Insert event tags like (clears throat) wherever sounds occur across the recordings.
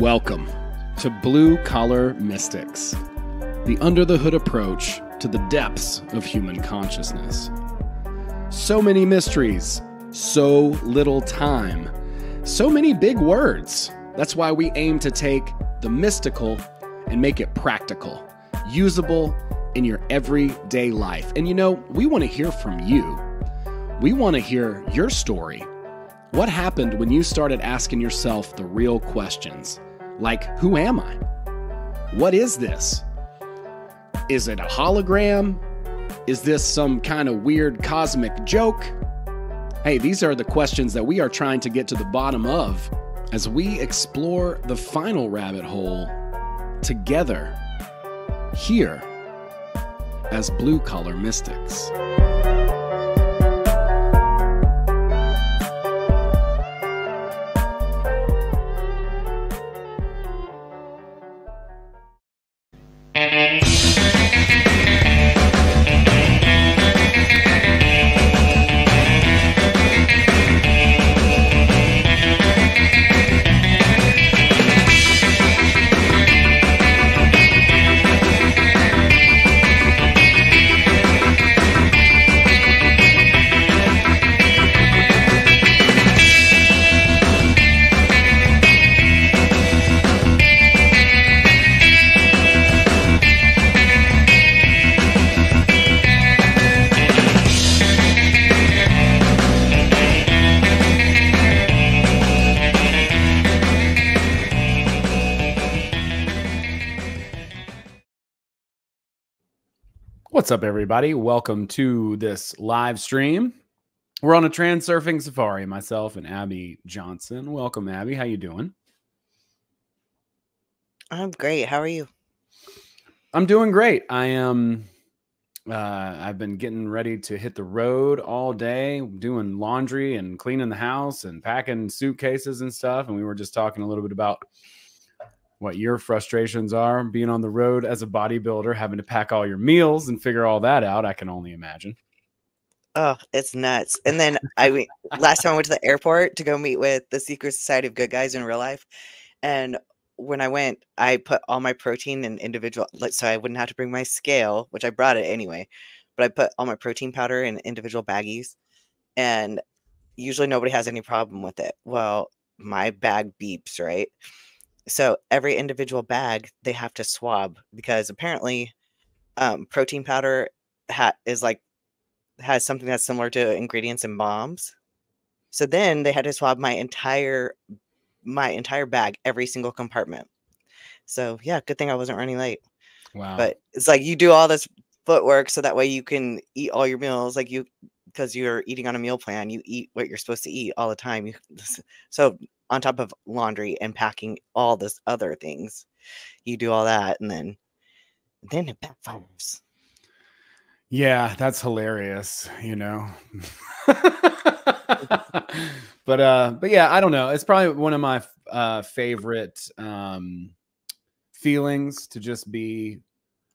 Welcome to Blue Collar Mystics, the under the hood approach to the depths of human consciousness. So many mysteries, so little time, so many big words. That's why we aim to take the mystical and make it practical, usable in your everyday life. And you know, we want to hear from you. We want to hear your story. What happened when you started asking yourself the real questions? Like, who am I? What is this? Is it a hologram? Is this some kind of weird cosmic joke? Hey, these are the questions that we are trying to get to the bottom of as we explore the final rabbit hole together here as blue collar mystics. What's up, everybody? Welcome to this live stream. We're on a transurfing safari, myself and Abbie Johnson. Welcome, Abbie. How you doing? I'm great. How are you? I'm doing great. I am. Uh, I've been getting ready to hit the road all day, doing laundry and cleaning the house and packing suitcases and stuff. And we were just talking a little bit about what your frustrations are being on the road as a bodybuilder, having to pack all your meals and figure all that out. I can only imagine. Oh, it's nuts. And then I went last time I went to the airport to go meet with the Secret Society of Good Guys in real life. And when I went, I put all my protein in individual, like, so I wouldn't have to bring my scale, which I brought it anyway. But I put all my protein powder in individual baggies. And usually nobody has any problem with it. Well, my bag beeps, right? So every individual bag they have to swab because apparently um, protein powder ha- is like has something that's similar to ingredients in bombs. So then they had to swab my entire my entire bag, every single compartment. So yeah, good thing I wasn't running late. Wow. But it's like you do all this footwork so that way you can eat all your meals like you because you're eating on a meal plan, you eat what you're supposed to eat all the time. You, (laughs) so on top of laundry and packing all this other things. You do all that and then then it backfires. Yeah, that's hilarious, you know. (laughs) (laughs) but uh but yeah, I don't know. It's probably one of my uh favorite um feelings to just be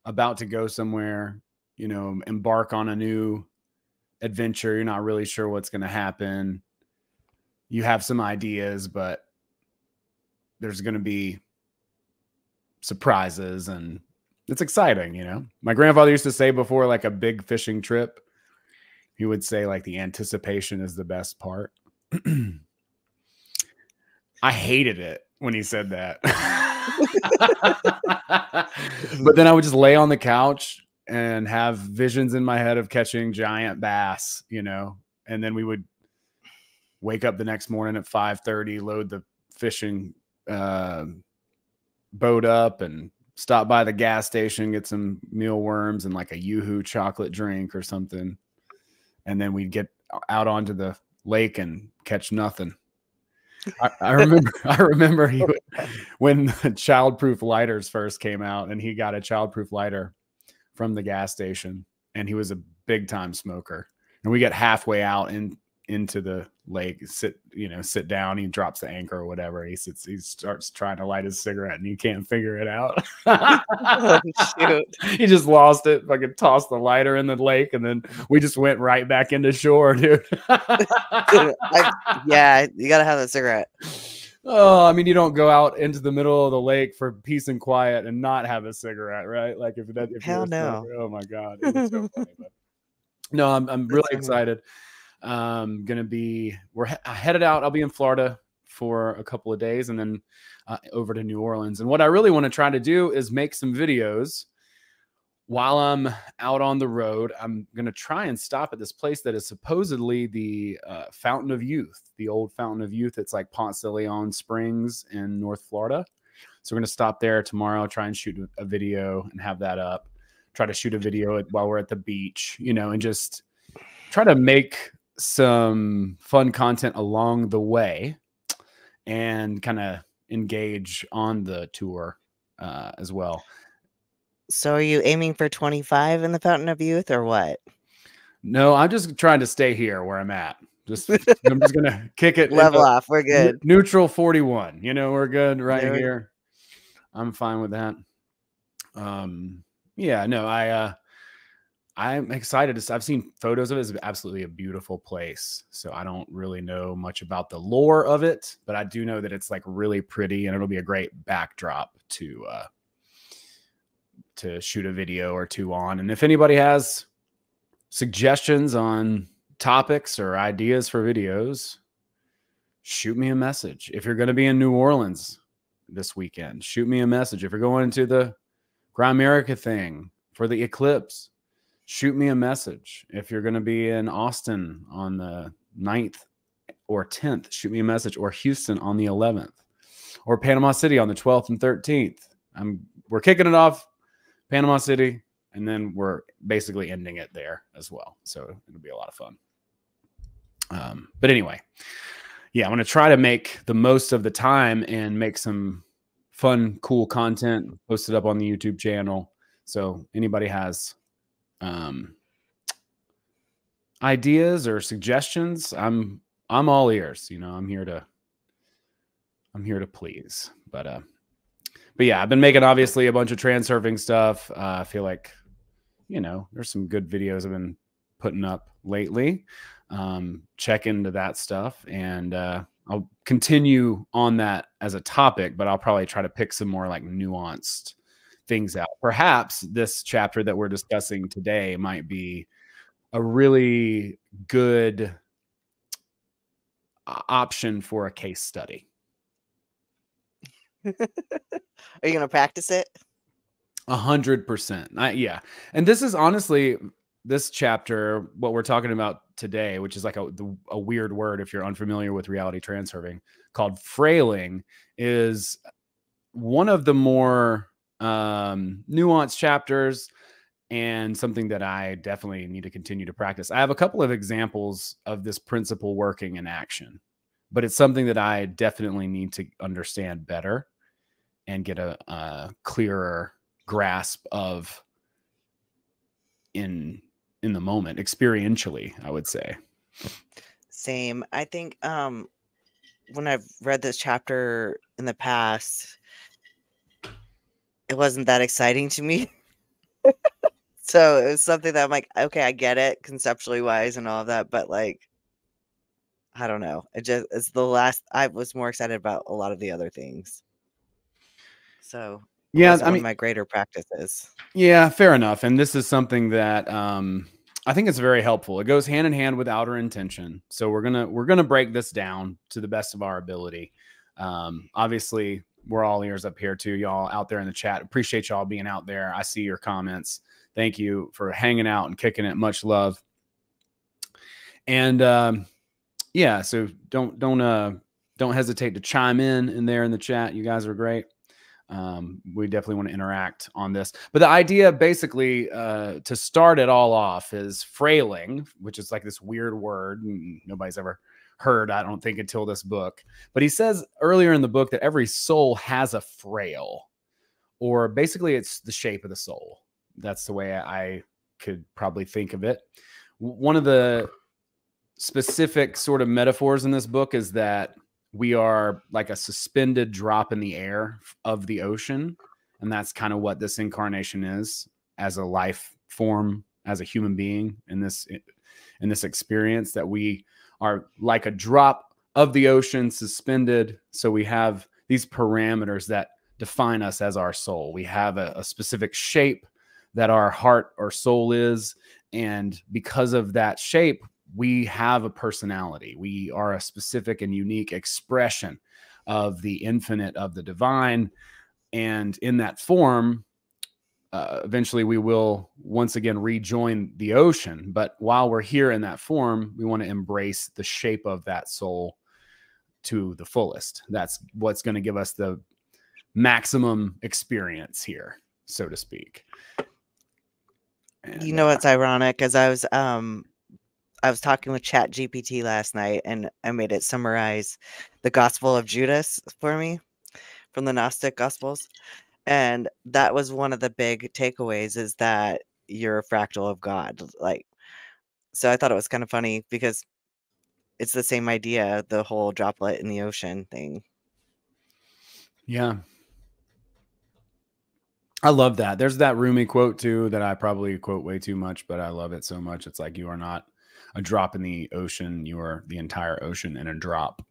about to go somewhere, you know, embark on a new adventure. You're not really sure what's going to happen you have some ideas, but there's going to be surprises and it's exciting, you know. My grandfather used to say before like a big fishing trip, he would say like the anticipation is the best part. (clears throat) I hated it when he said that. (laughs) (laughs) but then I would just lay on the couch and have visions in my head of catching giant bass, you know, and then we would wake up the next morning at 5:30, load the fishing uh, boat up and stop by the gas station, get some mealworms and like a Yoo-hoo chocolate drink or something. And then we'd get out onto the lake and catch nothing. I, I remember (laughs) (laughs) I remember he when the childproof lighters first came out and he got a childproof lighter from the gas station and he was a big time smoker. And we get halfway out and into the lake, sit, you know, sit down. He drops the anchor or whatever. He sits, he starts trying to light his cigarette and he can't figure it out. oh, (laughs) he just lost it. Fucking tossed the lighter in the lake and then we just went right back into shore, dude. (laughs) (laughs) I, yeah, you gotta have a cigarette. Oh, I mean, you don't go out into the middle of the lake for peace and quiet and not have a cigarette, right? Like if that, if Hell no. oh my god, so (laughs) funny. But no, I'm I'm really excited. Um, gonna be we're he- headed out. I'll be in Florida for a couple of days and then uh, over to New Orleans. And what I really want to try to do is make some videos while I'm out on the road. I'm going to try and stop at this place that is supposedly the uh, Fountain of Youth, the old Fountain of Youth. It's like Ponce de Leon Springs in North Florida. So we're going to stop there tomorrow, try and shoot a video and have that up. Try to shoot a video while we're at the beach, you know, and just try to make some fun content along the way and kind of engage on the tour uh, as well. So are you aiming for 25 in the Fountain of Youth or what? No, I'm just trying to stay here where I'm at. Just (laughs) I'm just gonna kick it Level off. We're good. Neutral 41. You know, we're good right There we- here. I'm fine with that. Um, yeah, no, I uh I'm excited I've seen photos of it. It's absolutely a beautiful place. So I don't really know much about the lore of it, but I do know that it's like really pretty and it'll be a great backdrop to uh to shoot a video or two on. And if anybody has suggestions on topics or ideas for videos, shoot me a message. If you're going to be in New Orleans this weekend, shoot me a message. If you're going to the Grimerica thing for the eclipse, shoot me a message. If you're going to be in Austin on the 9th or 10th, shoot me a message, or Houston on the 11th, or Panama City on the 12th and 13th. I'm we're kicking it off Panama City, and then we're basically ending it there as well. So it'll be a lot of fun. Um, but anyway, yeah, I'm going to try to make the most of the time and make some fun, cool content, post it up on the YouTube channel. So anybody has um, ideas or suggestions, I'm I'm all ears. You know, I'm here to I'm here to please. But uh, but yeah, I've been making obviously a bunch of transurfing stuff. Uh, I feel like you know there's some good videos I've been putting up lately. Um, check into that stuff, and uh, I'll continue on that as a topic. But I'll probably try to pick some more like nuanced things out. Perhaps this chapter that we're discussing today might be a really good option for a case study. (laughs) Are you to practice it? A hundred percent. Yeah. And this is honestly this chapter, what we're talking about today, which is like a, a weird word if you're unfamiliar with reality transurfing, called frailing, is one of the more um, nuanced chapters and something that I definitely need to continue to practice. I have a couple of examples of this principle working in action, but it's something that I definitely need to understand better and get a, a clearer grasp of in in the moment experientially i would say Same. I think um when I've read this chapter in the past, it wasn't that exciting to me. (laughs) so it was something that I'm like, okay, I get it conceptually wise and all of that, but like I don't know. It just it's the last I was more excited about a lot of the other things. So yeah i mean my greater practices. yeah fair enough and this is something that um i think it's very helpful. It goes hand in hand with outer intention so we're gonna we're gonna break this down to the best of our ability. Um obviously we're all ears up here too y'all out there in the chat. Appreciate y'all being out there. I see your comments. Thank you for hanging out and kicking it. Much love. And um yeah so don't don't uh don't hesitate to chime in in there in the chat. You guys are great um, we definitely want to interact on this but the idea basically uh, to start it all off is frailing which is like this weird word nobody's ever heard i don't think until this book but he says earlier in the book that every soul has a frail or basically it's the shape of the soul. That's the way i could probably think of it. One of the specific sort of metaphors in this book is that we are like a suspended drop in the air of the ocean and that's kind of what this incarnation is as a life form as a human being in this in this experience that we are like a drop of the ocean suspended. So we have these parameters that define us as our soul. We have a, a specific shape that our heart or soul is. And because of that shape, we have a personality. We are a specific and unique expression of the infinite, of the divine. And in that form, uh, eventually we will once again rejoin the ocean. But while we're here in that form, we want to embrace the shape of that soul to the fullest. That's what's going to give us the maximum experience here, so to speak. And, you know what's uh, ironic? As I was um I was talking with Chat GPT last night and I made it summarize the Gospel of Judas for me from the Gnostic Gospels. And that was one of the big takeaways is that you're a fractal of God. Like, so I thought it was kind of funny because it's the same idea, the whole droplet in the ocean thing. Yeah. I love that. There's that Rumi quote too that I probably quote way too much, but I love it so much. It's like you are not a drop in the ocean, you are the entire ocean in a drop.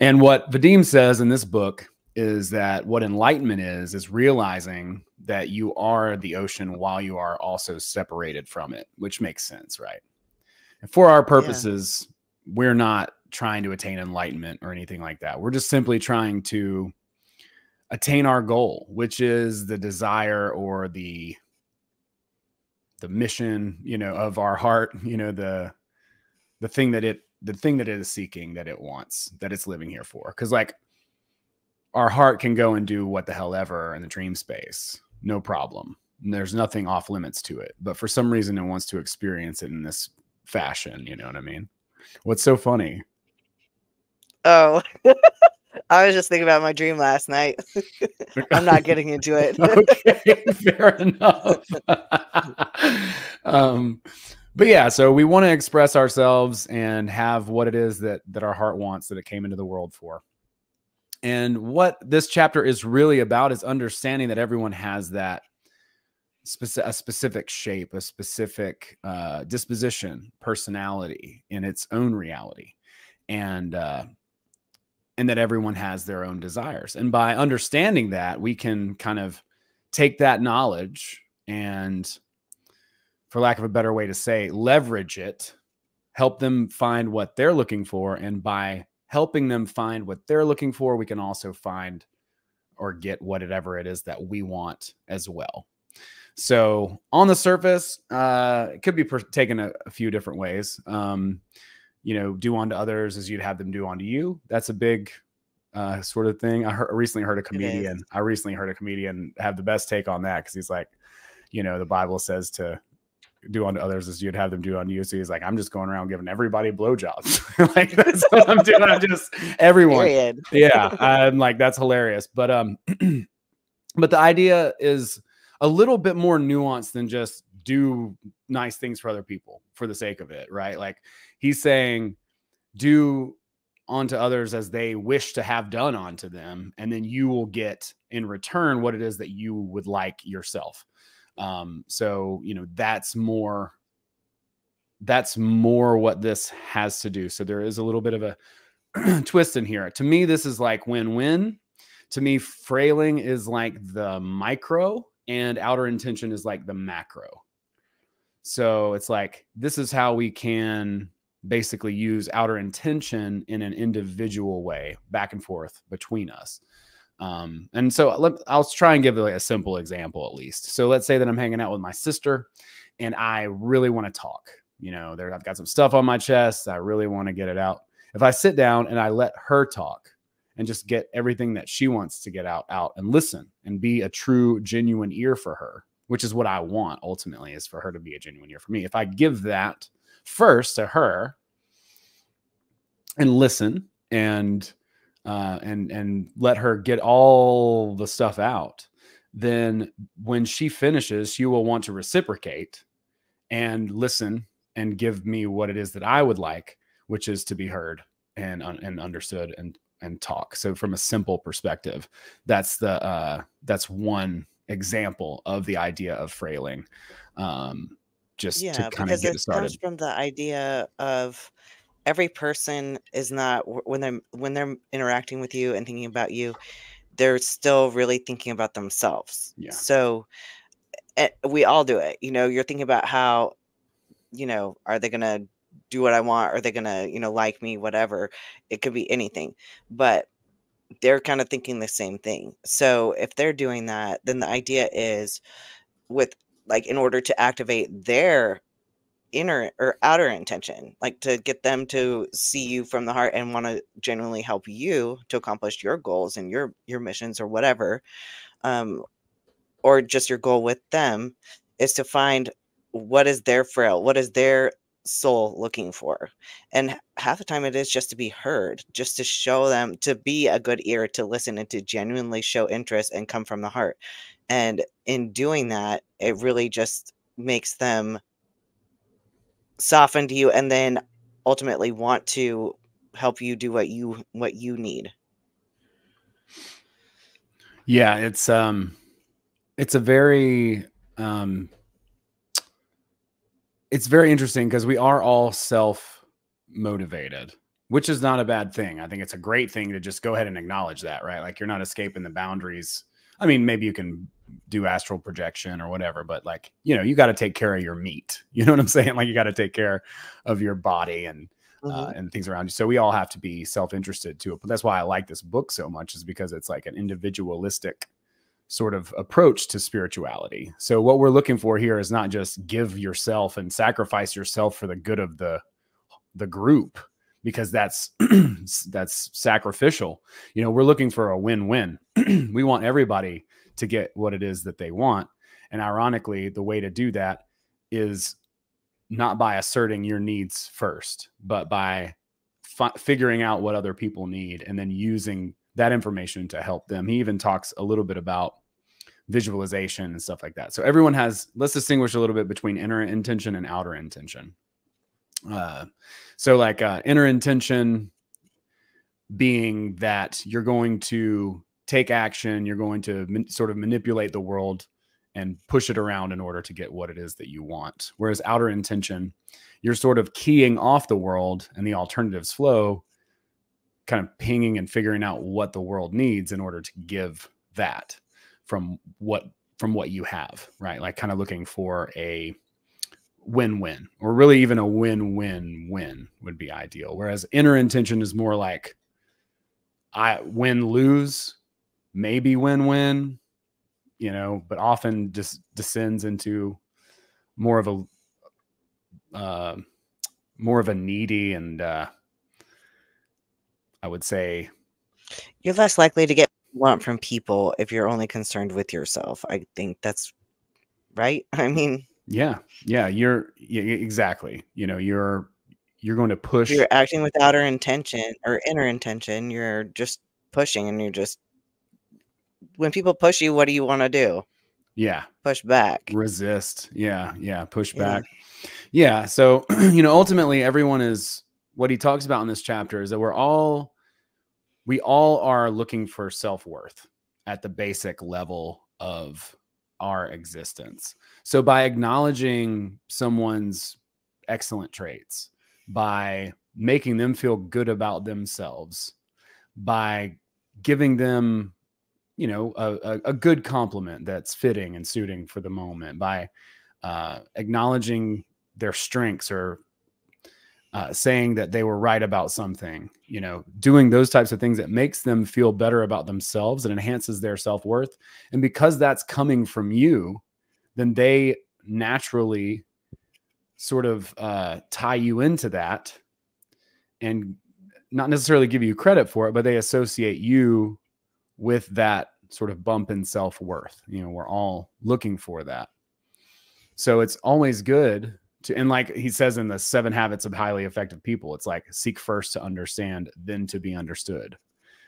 And what Vadim says in this book is that what enlightenment is is realizing that you are the ocean while you are also separated from it, which makes sense, right? And for our purposes, yeah. we're not trying to attain enlightenment or anything like that. We're just simply trying to attain our goal, which is the desire or the the mission, you know, of our heart, you know, the the thing that it the thing that it is seeking that it wants, that it's living here for. Cause like our heart can go and do what the hell ever in the dream space, no problem. And there's nothing off limits to it. But for some reason it wants to experience it in this fashion, you know what I mean? What's so funny? Oh. (laughs) I was just thinking about my dream last night. (laughs) I'm not getting into it. (laughs) okay, fair enough. (laughs) um, but yeah, so we want to express ourselves and have what it is that that our heart wants that it came into the world for. And what this chapter is really about is understanding that everyone has that speci- a specific shape, a specific uh, disposition, personality in its own reality, and uh, and that everyone has their own desires. And by understanding that, we can kind of take that knowledge and, for lack of a better way to say, leverage it, help them find what they're looking for. And by helping them find what they're looking for, we can also find or get whatever it is that we want as well. So on the surface, uh, it could be taken a, a few different ways. Um, you know, do unto others as you'd have them do unto you. That's a big uh, sort of thing. I heard, recently heard a comedian. I recently heard a comedian have the best take on that because he's like, you know, the Bible says to do unto others as you'd have them do unto you. So he's like, I'm just going around giving everybody blowjobs. (laughs) like (laughs) that's what I'm doing. I'm just everyone. Period. Yeah, I'm like that's hilarious. But um, (clears throat) but the idea is a little bit more nuanced than just do nice things for other people for the sake of it, right? Like he's saying, do onto others as they wish to have done onto them, and then you will get in return what it is that you would like yourself. Um, so you know that's more that's more what this has to do. So there is a little bit of a (clears throat) twist in here. To me, this is like win-win. To me, frailing is like the micro, and outer intention is like the macro. So it's like this is how we can basically use outer intention in an individual way back and forth between us. Um, and so let, I'll try and give like a simple example at least. So let's say that I'm hanging out with my sister and I really want to talk. You know, there I've got some stuff on my chest. I really want to get it out. If I sit down and I let her talk and just get everything that she wants to get out out and listen and be a true genuine ear for her, which is what I want ultimately is for her to be a genuine ear for me. If I give that first to her and listen and uh, and and let her get all the stuff out, then when she finishes, she will want to reciprocate and listen and give me what it is that I would like, which is to be heard and and understood and and talk. So from a simple perspective, that's the uh, that's one example of the idea of frailing. Um, just yeah, to kind of get it started. comes from the idea of every person is not when they're when they're interacting with you and thinking about you they're still really thinking about themselves Yeah. so eh, we all do it you know you're thinking about how you know are they gonna do what i want are they gonna you know like me whatever it could be anything but they're kind of thinking the same thing. So if they're doing that then the idea is with like in order to activate their inner or outer intention like to get them to see you from the heart and want to genuinely help you to accomplish your goals and your your missions or whatever um or just your goal with them is to find what is their frail what is their soul looking for and half the time it is just to be heard just to show them to be a good ear to listen and to genuinely show interest and come from the heart and in doing that it really just makes them soften to you and then ultimately want to help you do what you what you need. Yeah, it's um it's a very um it's very interesting because we are all self motivated, which is not a bad thing. I think it's a great thing to just go ahead and acknowledge that, right? Like you're not escaping the boundaries. I mean, maybe you can do astral projection or whatever, but like, you know, you got to take care of your meat. (laughs) You know what I'm saying? Like you got to take care of your body and uh, and things around you. So we all have to be self-interested too. But that's why I like this book so much, is because it's like an individualistic sort of approach to spirituality. So what we're looking for here is not just give yourself and sacrifice yourself for the good of the the group, because that's (clears throat) that's sacrificial. You know, we're looking for a win-win. (clears throat) we want everybody to get what it is that they want. And ironically, the way to do that is not by asserting your needs first, but by fi- figuring out what other people need and then using that information to help them. He even talks a little bit about visualization and stuff like that. So everyone has, let's distinguish a little bit between inner intention and outer intention. Uh, so, like uh, inner intention being that you're going to take action, you're going to sort of manipulate the world and push it around in order to get what it is that you want. Whereas outer intention, you're sort of keying off the world and the alternatives flow, kind of pinging and figuring out what the world needs in order to give that from what from what you have, right? Like kind of looking for a win-win or really even a win-win-win would be ideal. Whereas inner intention is more like I win lose, maybe win-win, you know, but often just descends into more of a uh, more of a needy and uh, I would say you're less likely to get want from people if you're only concerned with yourself i think that's right? (laughs) I mean yeah yeah you're yeah, yeah, exactly you know you're you're going to push you're acting with outer intention or inner intention you're just pushing and you're just when people push you what do you want to do? Yeah. Push back. Resist yeah yeah push Yeah. back. Yeah so (clears throat) you know ultimately everyone is what he talks about in this chapter is that we're all we all are looking for self-worth at the basic level of our existence. So by acknowledging someone's excellent traits by making them feel good about themselves by giving them you know a, a, good compliment that's fitting and suiting for the moment by uh, acknowledging their strengths or uh, saying that they were right about something you know doing those types of things that makes them feel better about themselves and enhances their self-worth. And because that's coming from you then they naturally sort of uh, tie you into that and not necessarily give you credit for it but they associate you with that sort of bump in self-worth. You know we're all looking for that. So it's always good to and like he says in the seven habits of highly effective people it's like seek first to understand then to be understood.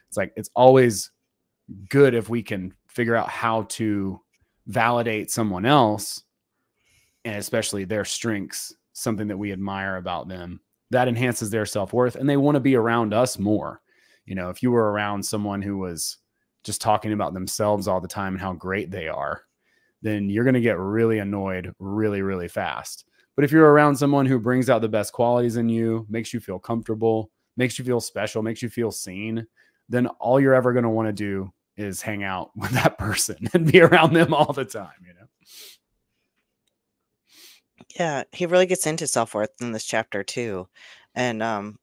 It's like it's always good if we can figure out how to validate someone else and especially their strengths something that we admire about them that enhances their self-worth and they want to be around us more. You know if you were around someone who was just talking about themselves all the time and how great they are then you're going to get really annoyed really really fast But if you're around someone who brings out the best qualities in you, makes you feel comfortable, makes you feel special, makes you feel seen, then all you're ever going to want to do is hang out (laughs) with that person and be around them all the time, you know? Yeah, he really gets into self-worth in this chapter too. And um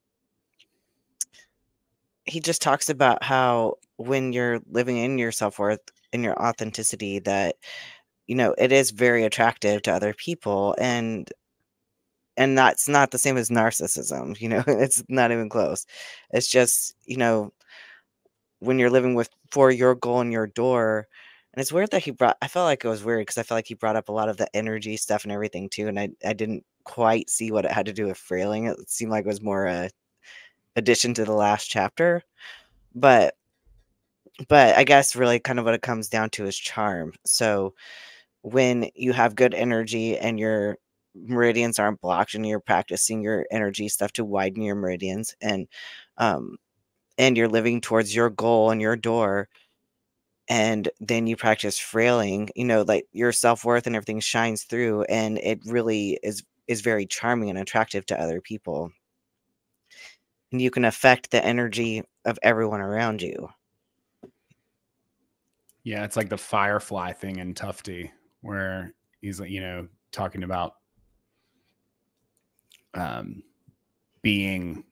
he just talks about how when you're living in your self-worth in your authenticity that you know it is very attractive to other people and and that's not the same as narcissism you know (laughs) it's not even close. It's just you know when you're living with for your goal and your door and it's weird that he brought i felt like it was weird because i felt like he brought up a lot of the energy stuff and everything too and i i didn't quite see what it had to do with frailing it seemed like it was more a addition to the last chapter but but i guess really kind of what it comes down to is charm so when you have good energy and your meridians aren't blocked and you're practicing your energy stuff to widen your meridians and um and you're living towards your goal and your door and then you practice frailing you know like your self-worth and everything shines through and it really is is very charming and attractive to other people. And you can affect the energy of everyone around you. Yeah it's like the firefly thing in Tufti where he's like you know talking about um being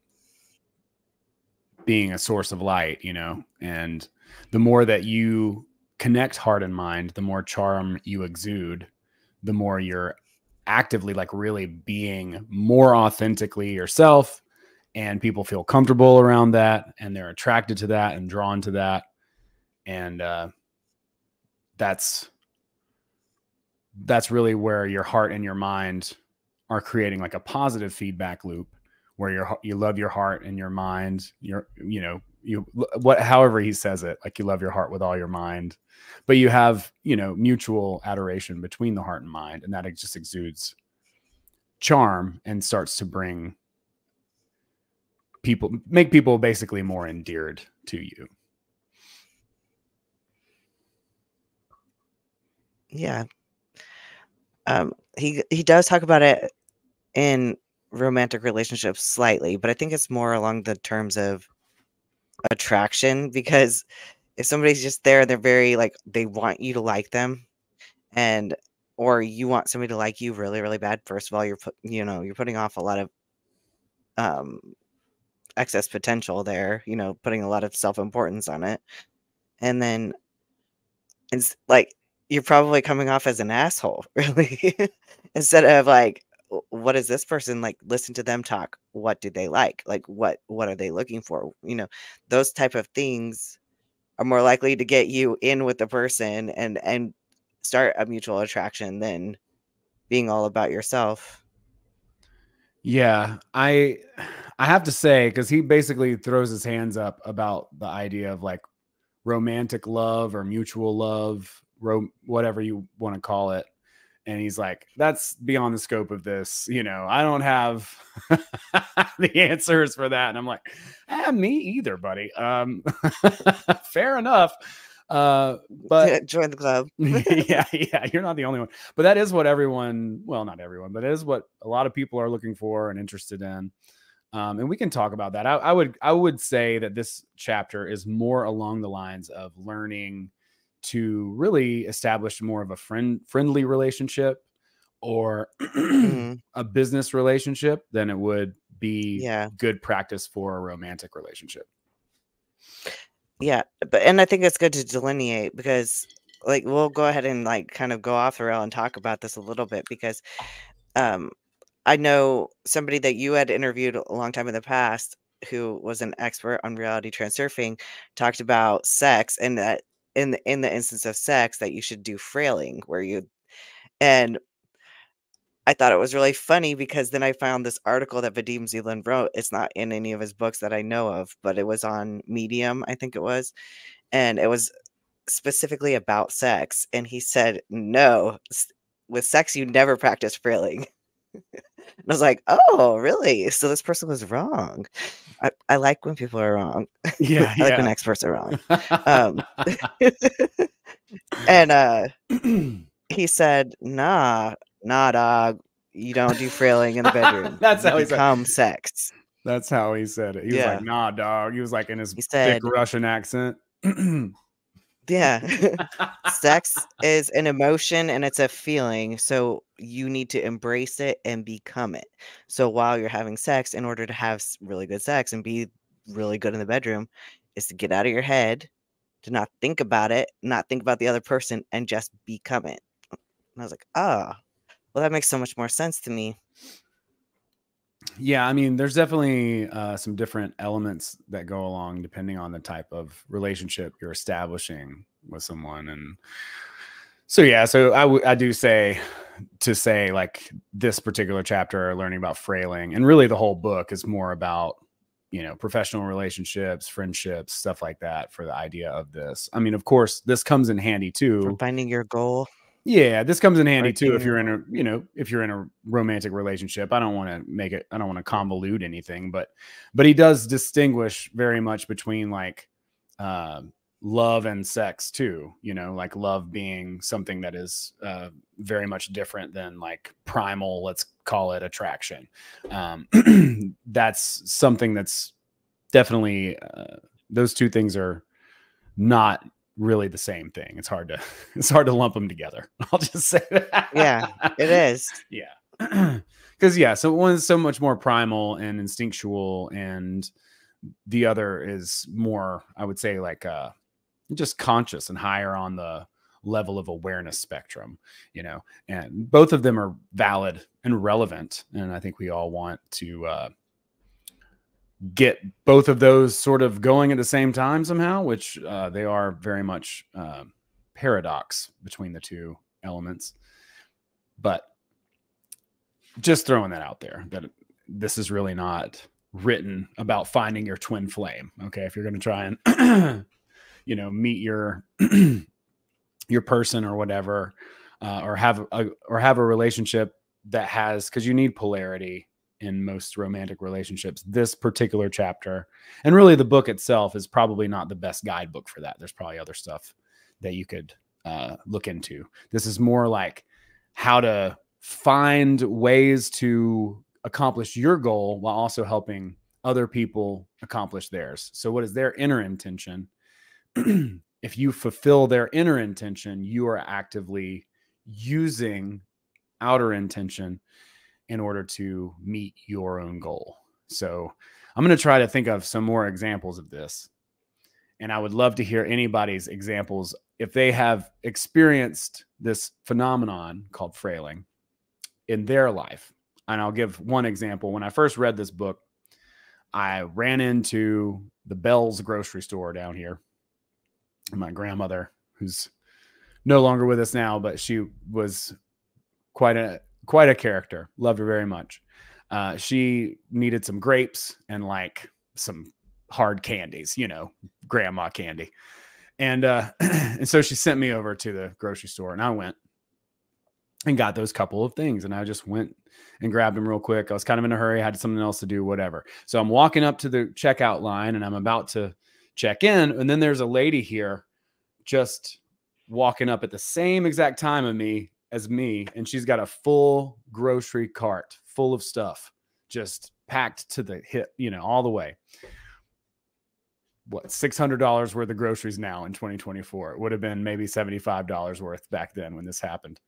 being a source of light you know and the more that you connect heart and mind the more charm you exude the more you're actively like really being more authentically yourself and people feel comfortable around that and they're attracted to that and drawn to that and uh that's that's really where your heart and your mind are creating like a positive feedback loop where you you love your heart and your mind you're you know you what however he says it like you love your heart with all your mind. But you have you know mutual adoration between the heart and mind and that just exudes charm and starts to bring people make people basically more endeared to you. Yeah um he he does talk about it in romantic relationships slightly but i think it's more along the terms of attraction because if somebody's just there they're very like they want you to like them and or you want somebody to like you really really bad first of all you're put you know you're putting off a lot of um excess potential there you know putting a lot of self-importance on it. And then it's like you're probably coming off as an asshole (laughs) really instead of like what is this person like listen to them talk? What do they like? Like what what are they looking for? You know those type of things are more likely to get you in with the person and and start a mutual attraction than being all about yourself. Yeah i (sighs) i have to say because he basically throws his hands up about the idea of like romantic love or mutual love ro- whatever you want to call it. And he's like that's beyond the scope of this you know i don't have (laughs) the answers for that. And i'm like eh, me either buddy. Um (laughs) fair enough. Uh but (laughs) join the club. Yeah yeah you're not the only one. But that is what everyone well not everyone but it is what a lot of people are looking for and interested in. Um, and we can talk about that. I, I would i would say that this chapter is more along the lines of learning to really establish more of a friend friendly relationship or (clears throat) mm-hmm. a business relationship than it would be yeah. good practice for a romantic relationship. Yeah, but and I think it's good to delineate because like we'll go ahead and like kind of go off the rail and talk about this a little bit because um I know somebody that you had interviewed a long time in the past who was an expert on reality transurfing talked about sex and that in the in the instance of sex that you should do frailing where you and I thought it was really funny because then I found this article that Vadim Zeland wrote. It's not in any of his books that I know of, but it was on Medium, I think it was. And it was specifically about sex. And he said, no, with sex, you never practice frailing. I was like, oh, really? So this person was wrong. I, I like when people are wrong. Yeah. (laughs) I like when experts are wrong. Um, (laughs) (laughs) and uh, (clears throat) he said, nah, nah, dog. You don't do frailing in the bedroom. That's You how he said. become sex. That's how he said it. He was like, "Nah, dog." He was like in his He thick Russian accent. (clears throat) Yeah. (laughs) sex (laughs) is an emotion and it's a feeling. So you need to embrace it and become it. So while you're having sex, in order to have really good sex and be really good in the bedroom, is to get out of your head, to not think about it, not think about the other person, and just become it. And I was like, oh, well, that makes so much more sense to me. Yeah, I mean, there's definitely uh, some different elements that go along depending on the type of relationship you're establishing with someone, and so yeah, so I w- I do say to say like this particular chapter, learning about frailing, and really the whole book is more about you know professional relationships, friendships, stuff like that for the idea of this. I mean, of course, this comes in handy For too. finding your goal. Yeah, this comes in handy Right too if you're in a, you know, if you're in a romantic relationship. I don't want to make it I don't want to convolute anything, but but he does distinguish very much between like uh, love and sex too, you know, like love being something that is uh, very much different than like primal, let's call it attraction. Um, (clears throat) that's something that's definitely uh, those two things are not really the same thing. It's hard to (laughs) it's hard to lump them together. (laughs) I'll just say that. Yeah, It is. (laughs) Yeah. (clears throat) Because yeah, so one is so much more primal and instinctual, and the other is more, I would say, like uh just conscious and higher on the level of awareness spectrum, you know. And both of them are valid and relevant. And I think we all want to uh get both of those sort of going at the same time somehow, which uh, they are very much uh, paradox between the two elements. But just throwing that out there that this is really not written about finding your twin flame. Okay, if you're going to try and (clears throat) you know meet your (clears throat) your person or whatever, uh, or have a or have a relationship that has because you need polarity in most romantic relationships. This particular chapter, and really the book itself, is probably not the best guidebook for that. There's probably other stuff that you could uh, look into. This is more like how to find ways to accomplish your goal while also helping other people accomplish theirs. So, what is their inner intention? (clears throat) if you fulfill their inner intention, you are actively using outer intention in order to meet your own goal. So, I'm going to try to think of some more examples of this. And I would love to hear anybody's examples if they have experienced this phenomenon called frailing in their life. And I'll give one example. When I first read this book, I ran into the Bell's grocery store down here. My grandmother, who's no longer with us now, but she was quite a quite a character. Loved her very much. Uh, she needed some grapes and like some hard candies, you know, grandma candy. And uh (clears throat) and so she sent me over to the grocery store and I went and got those couple of things and I just went and grabbed them real quick. I was kind of in a hurry, had something else to do, whatever. So I'm walking up to the checkout line and I'm about to check in and then there's a lady here just walking up at the same exact time of me as me and she's got a full grocery cart full of stuff just packed to the hip, you know, all the way what six hundred dollars worth of groceries now in 2024. It would have been maybe seventy five dollars worth back then when this happened.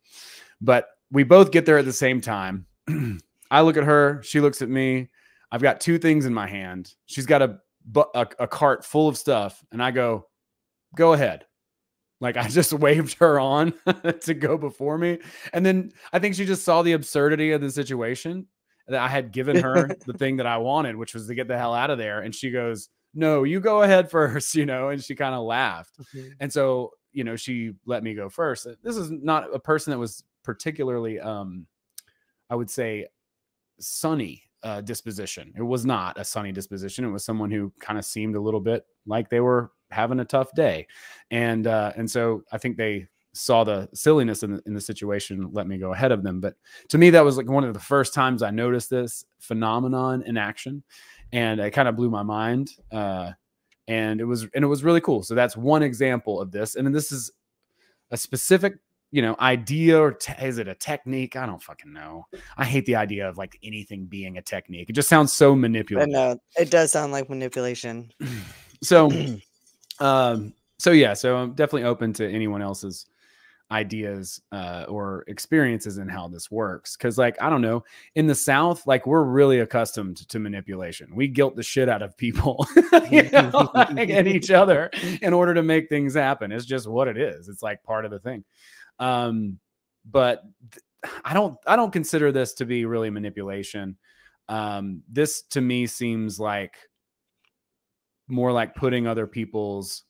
But we both get there at the same time. (clears throat) I look at her, she looks at me. I've got two things in my hand. She's got a a, a cart full of stuff, and I go, "Go ahead." Like I just (laughs) waved her on (laughs) to go before me, and then I think she just saw the absurdity of the situation that I had given her (laughs) the thing that I wanted, which was to get the hell out of there, and she goes no, you go ahead first, you know, and she kind of laughed. And so, you know, she let me go first. This is not a person that was particularly, um, I would say, sunny uh, disposition. It was not a sunny disposition. It was someone who kind of seemed a little bit like they were having a tough day. And, uh, and so I think they saw the silliness in the, in the situation, let me go ahead of them. But to me, that was like one of the first times I noticed this phenomenon in action and it kind of blew my mind. Uh, and it was and it was really cool. So that's one example of this. And then this is a specific you know idea or is it a technique i don't fucking know i hate the idea of like anything being a technique it just sounds so I manipulative know it does sound like manipulation. (clears throat) so (clears throat) um so yeah so i'm definitely open to anyone else's ideas uh or experiences in how this works because like i don't know in the south like we're really accustomed to manipulation. We guilt the shit out of people (laughs) know, like, and each other in order to make things happen. It's just what it is. It's like part of the thing. Um but th- i don't i don't consider this to be really manipulation. Um this to me seems like more like putting other people's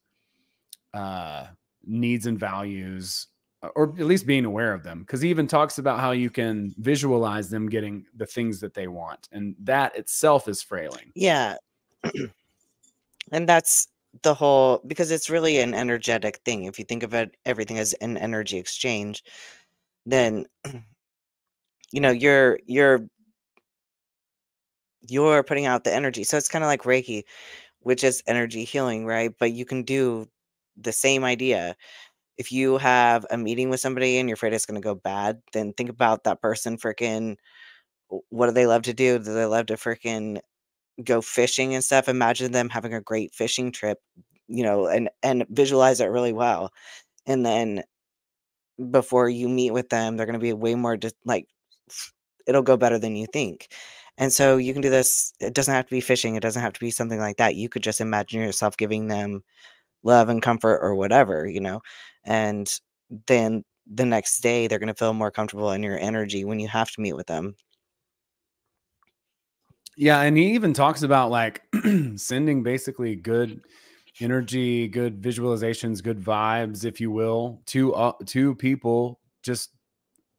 uh needs and values uh, or at least being aware of them because he even talks about how you can visualize them getting the things that they want and that itself is frailing Yeah. (clears throat) and that's the whole because it's really an energetic thing. If you think of it everything as an energy exchange, then (clears throat) you know you're you're you're putting out the energy. So it's kind of like Reiki, which is energy healing, right? But you can do the same idea. If you have a meeting with somebody and you're afraid it's going to go bad, then think about that person freaking what do they love to do? Do they love to freaking go fishing and stuff? Imagine them having a great fishing trip, you know, and and visualize it really well. And then before you meet with them, they're going to be way more just like it'll go better than you think. And so you can do this. It doesn't have to be fishing. It doesn't have to be something like that. You could just imagine yourself giving them love and comfort or whatever, you know. And then the next day they're going to feel more comfortable in your energy when you have to meet with them. Yeah, and he even talks about like (clears throat) sending basically good energy, good visualizations, good vibes, if you will, to uh, to people just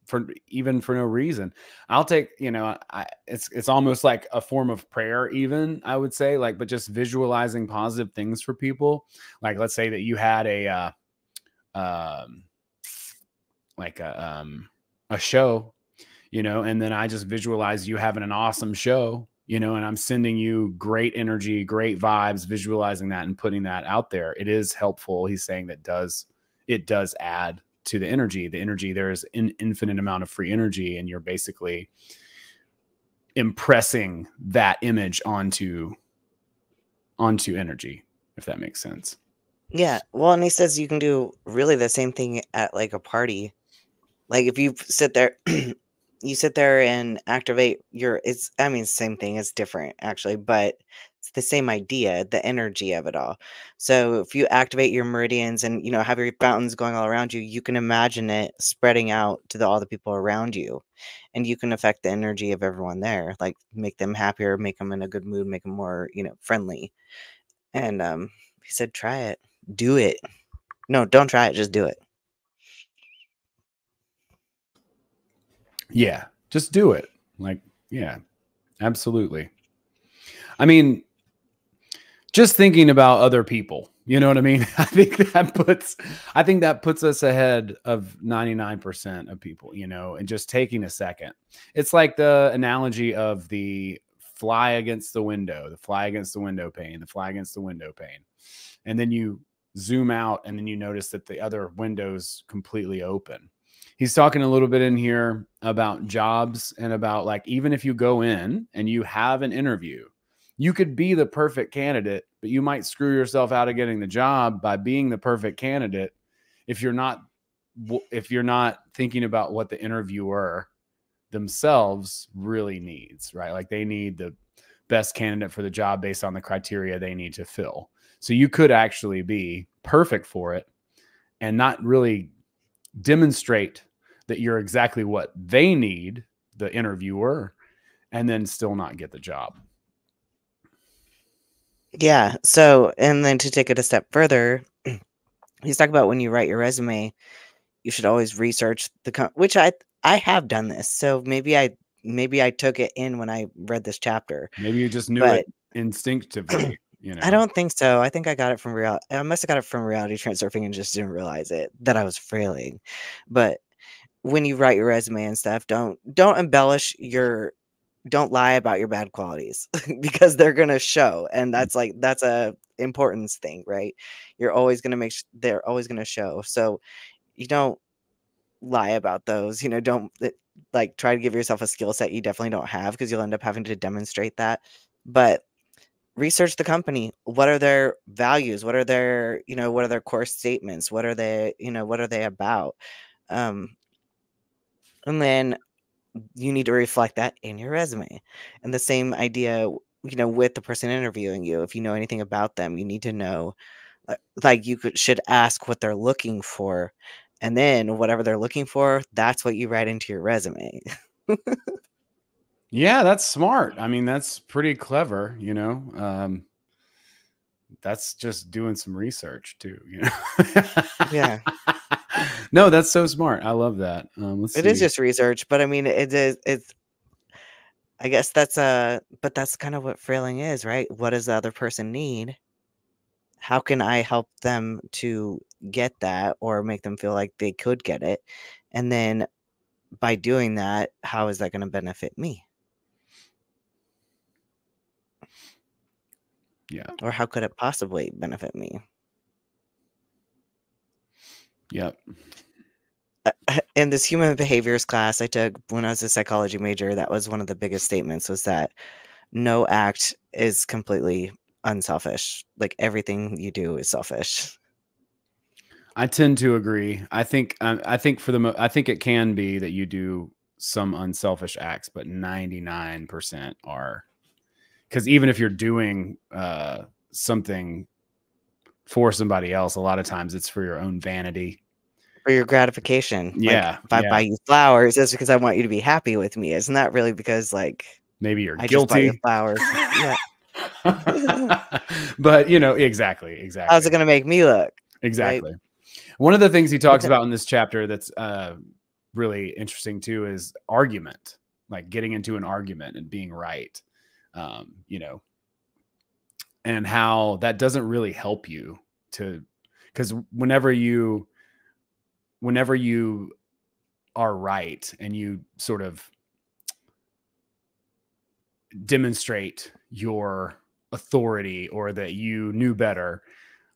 for even for no reason. I'll take, you know, I, it's it's almost like a form of prayer even, I would say, like but just visualizing positive things for people. Like let's say that you had a uh um like a um a show, you know, and then I just visualize you having an awesome show you know, and I'm sending you great energy, great vibes, visualizing that and putting that out there. It is helpful. He's saying that does it does add to the energy. The energy there's an infinite amount of free energy, and you're basically impressing that image onto onto energy, if that makes sense. Yeah. Well, and he says you can do really the same thing at like a party. Like if you sit there (clears throat) you sit there and activate your it's I mean same thing, it's different actually, but it's the same idea, the energy of it all. So if you activate your meridians and you know have your fountains going all around you, you can imagine it spreading out to the, all the people around you. And you can affect the energy of everyone there, like make them happier, make them in a good mood, make them more, you know, friendly. And um he said try it. Do it. No, don't try it, just do it. Yeah, just do it. Like, yeah, absolutely. I mean, just thinking about other people, you know what I mean? (laughs) I think that puts I think that puts us ahead of 99% of people, you know, and just taking a second. It's like the analogy of the fly against the window, the fly against the window pane, the fly against the window pane. And then you zoom out and then you notice that the other window's completely open he's talking a little bit in here about jobs and about like even if you go in and you have an interview you could be the perfect candidate but you might screw yourself out of getting the job by being the perfect candidate if you're not if you're not thinking about what the interviewer themselves really needs right like they need the best candidate for the job based on the criteria they need to fill so you could actually be perfect for it and not really demonstrate that you're exactly what they need, the interviewer, and then still not get the job. Yeah. So, and then to take it a step further, (clears throat) he's talking about when you write your resume, you should always research the com- which I I have done this. So maybe I maybe I took it in when I read this chapter. Maybe you just knew but, it instinctively. (clears throat) You know? I don't think so. I think I got it from real. I must have got it from reality surfing and just didn't realize it that I was frailing. But when you write your resume and stuff, don't don't embellish your don't lie about your bad qualities (laughs) because they're going to show and mm. that's like that's a importance thing right you're always going to make they're always going to show so you don't lie about those. You know, don't eh, like try to give yourself a skill set you definitely don't have because you'll end up having to demonstrate that. But research the company. What are their values? What are their, you know, what are their core statements? What are they, you know, what are they about? Um, and then you need to reflect that in your resume. And the same idea, you know, with the person interviewing you. If you know anything about them, you need to know, uh, like, you could, should ask what they're looking for. And then whatever they're looking for, that's what you write into your resume. (laughs) yeah, that's smart. I mean, that's pretty clever, you know. Um, that's just doing some research too, you know. yeah. (laughs) (laughs) no, that's so smart. I love that. Um, let's it is just research, but I mean, it is. It's. I guess that's a, but that's kind of what frailing is, right? What does the other person need? How can I help them to get that, or make them feel like they could get it? And then, by doing that, how is that going to benefit me? Yeah. Or how could it possibly benefit me? Yep. (laughs) In this human behaviors class I took when I was a psychology major, that was one of the biggest statements was that no act is completely unselfish. Like everything you do is selfish. I tend to agree. I think um, I think for the mo- I think it can be that you do some unselfish acts, but 99% are because even if you're doing uh, something for somebody else, a lot of times it's for your own vanity. For your gratification. Yeah. Like, if I yeah. buy you flowers, it's because I want you to be happy with me. Isn't that really because like maybe you're I guilty? flowers. yeah. (laughs) (laughs) but you know, exactly, exactly. How's it gonna make me look? Exactly. Right? One of the things he talks about in this chapter that's uh, really interesting too is argument, like getting into an argument and being right. Um, you know, and how that doesn't really help you to because whenever you whenever you are right and you sort of demonstrate your authority or that you knew better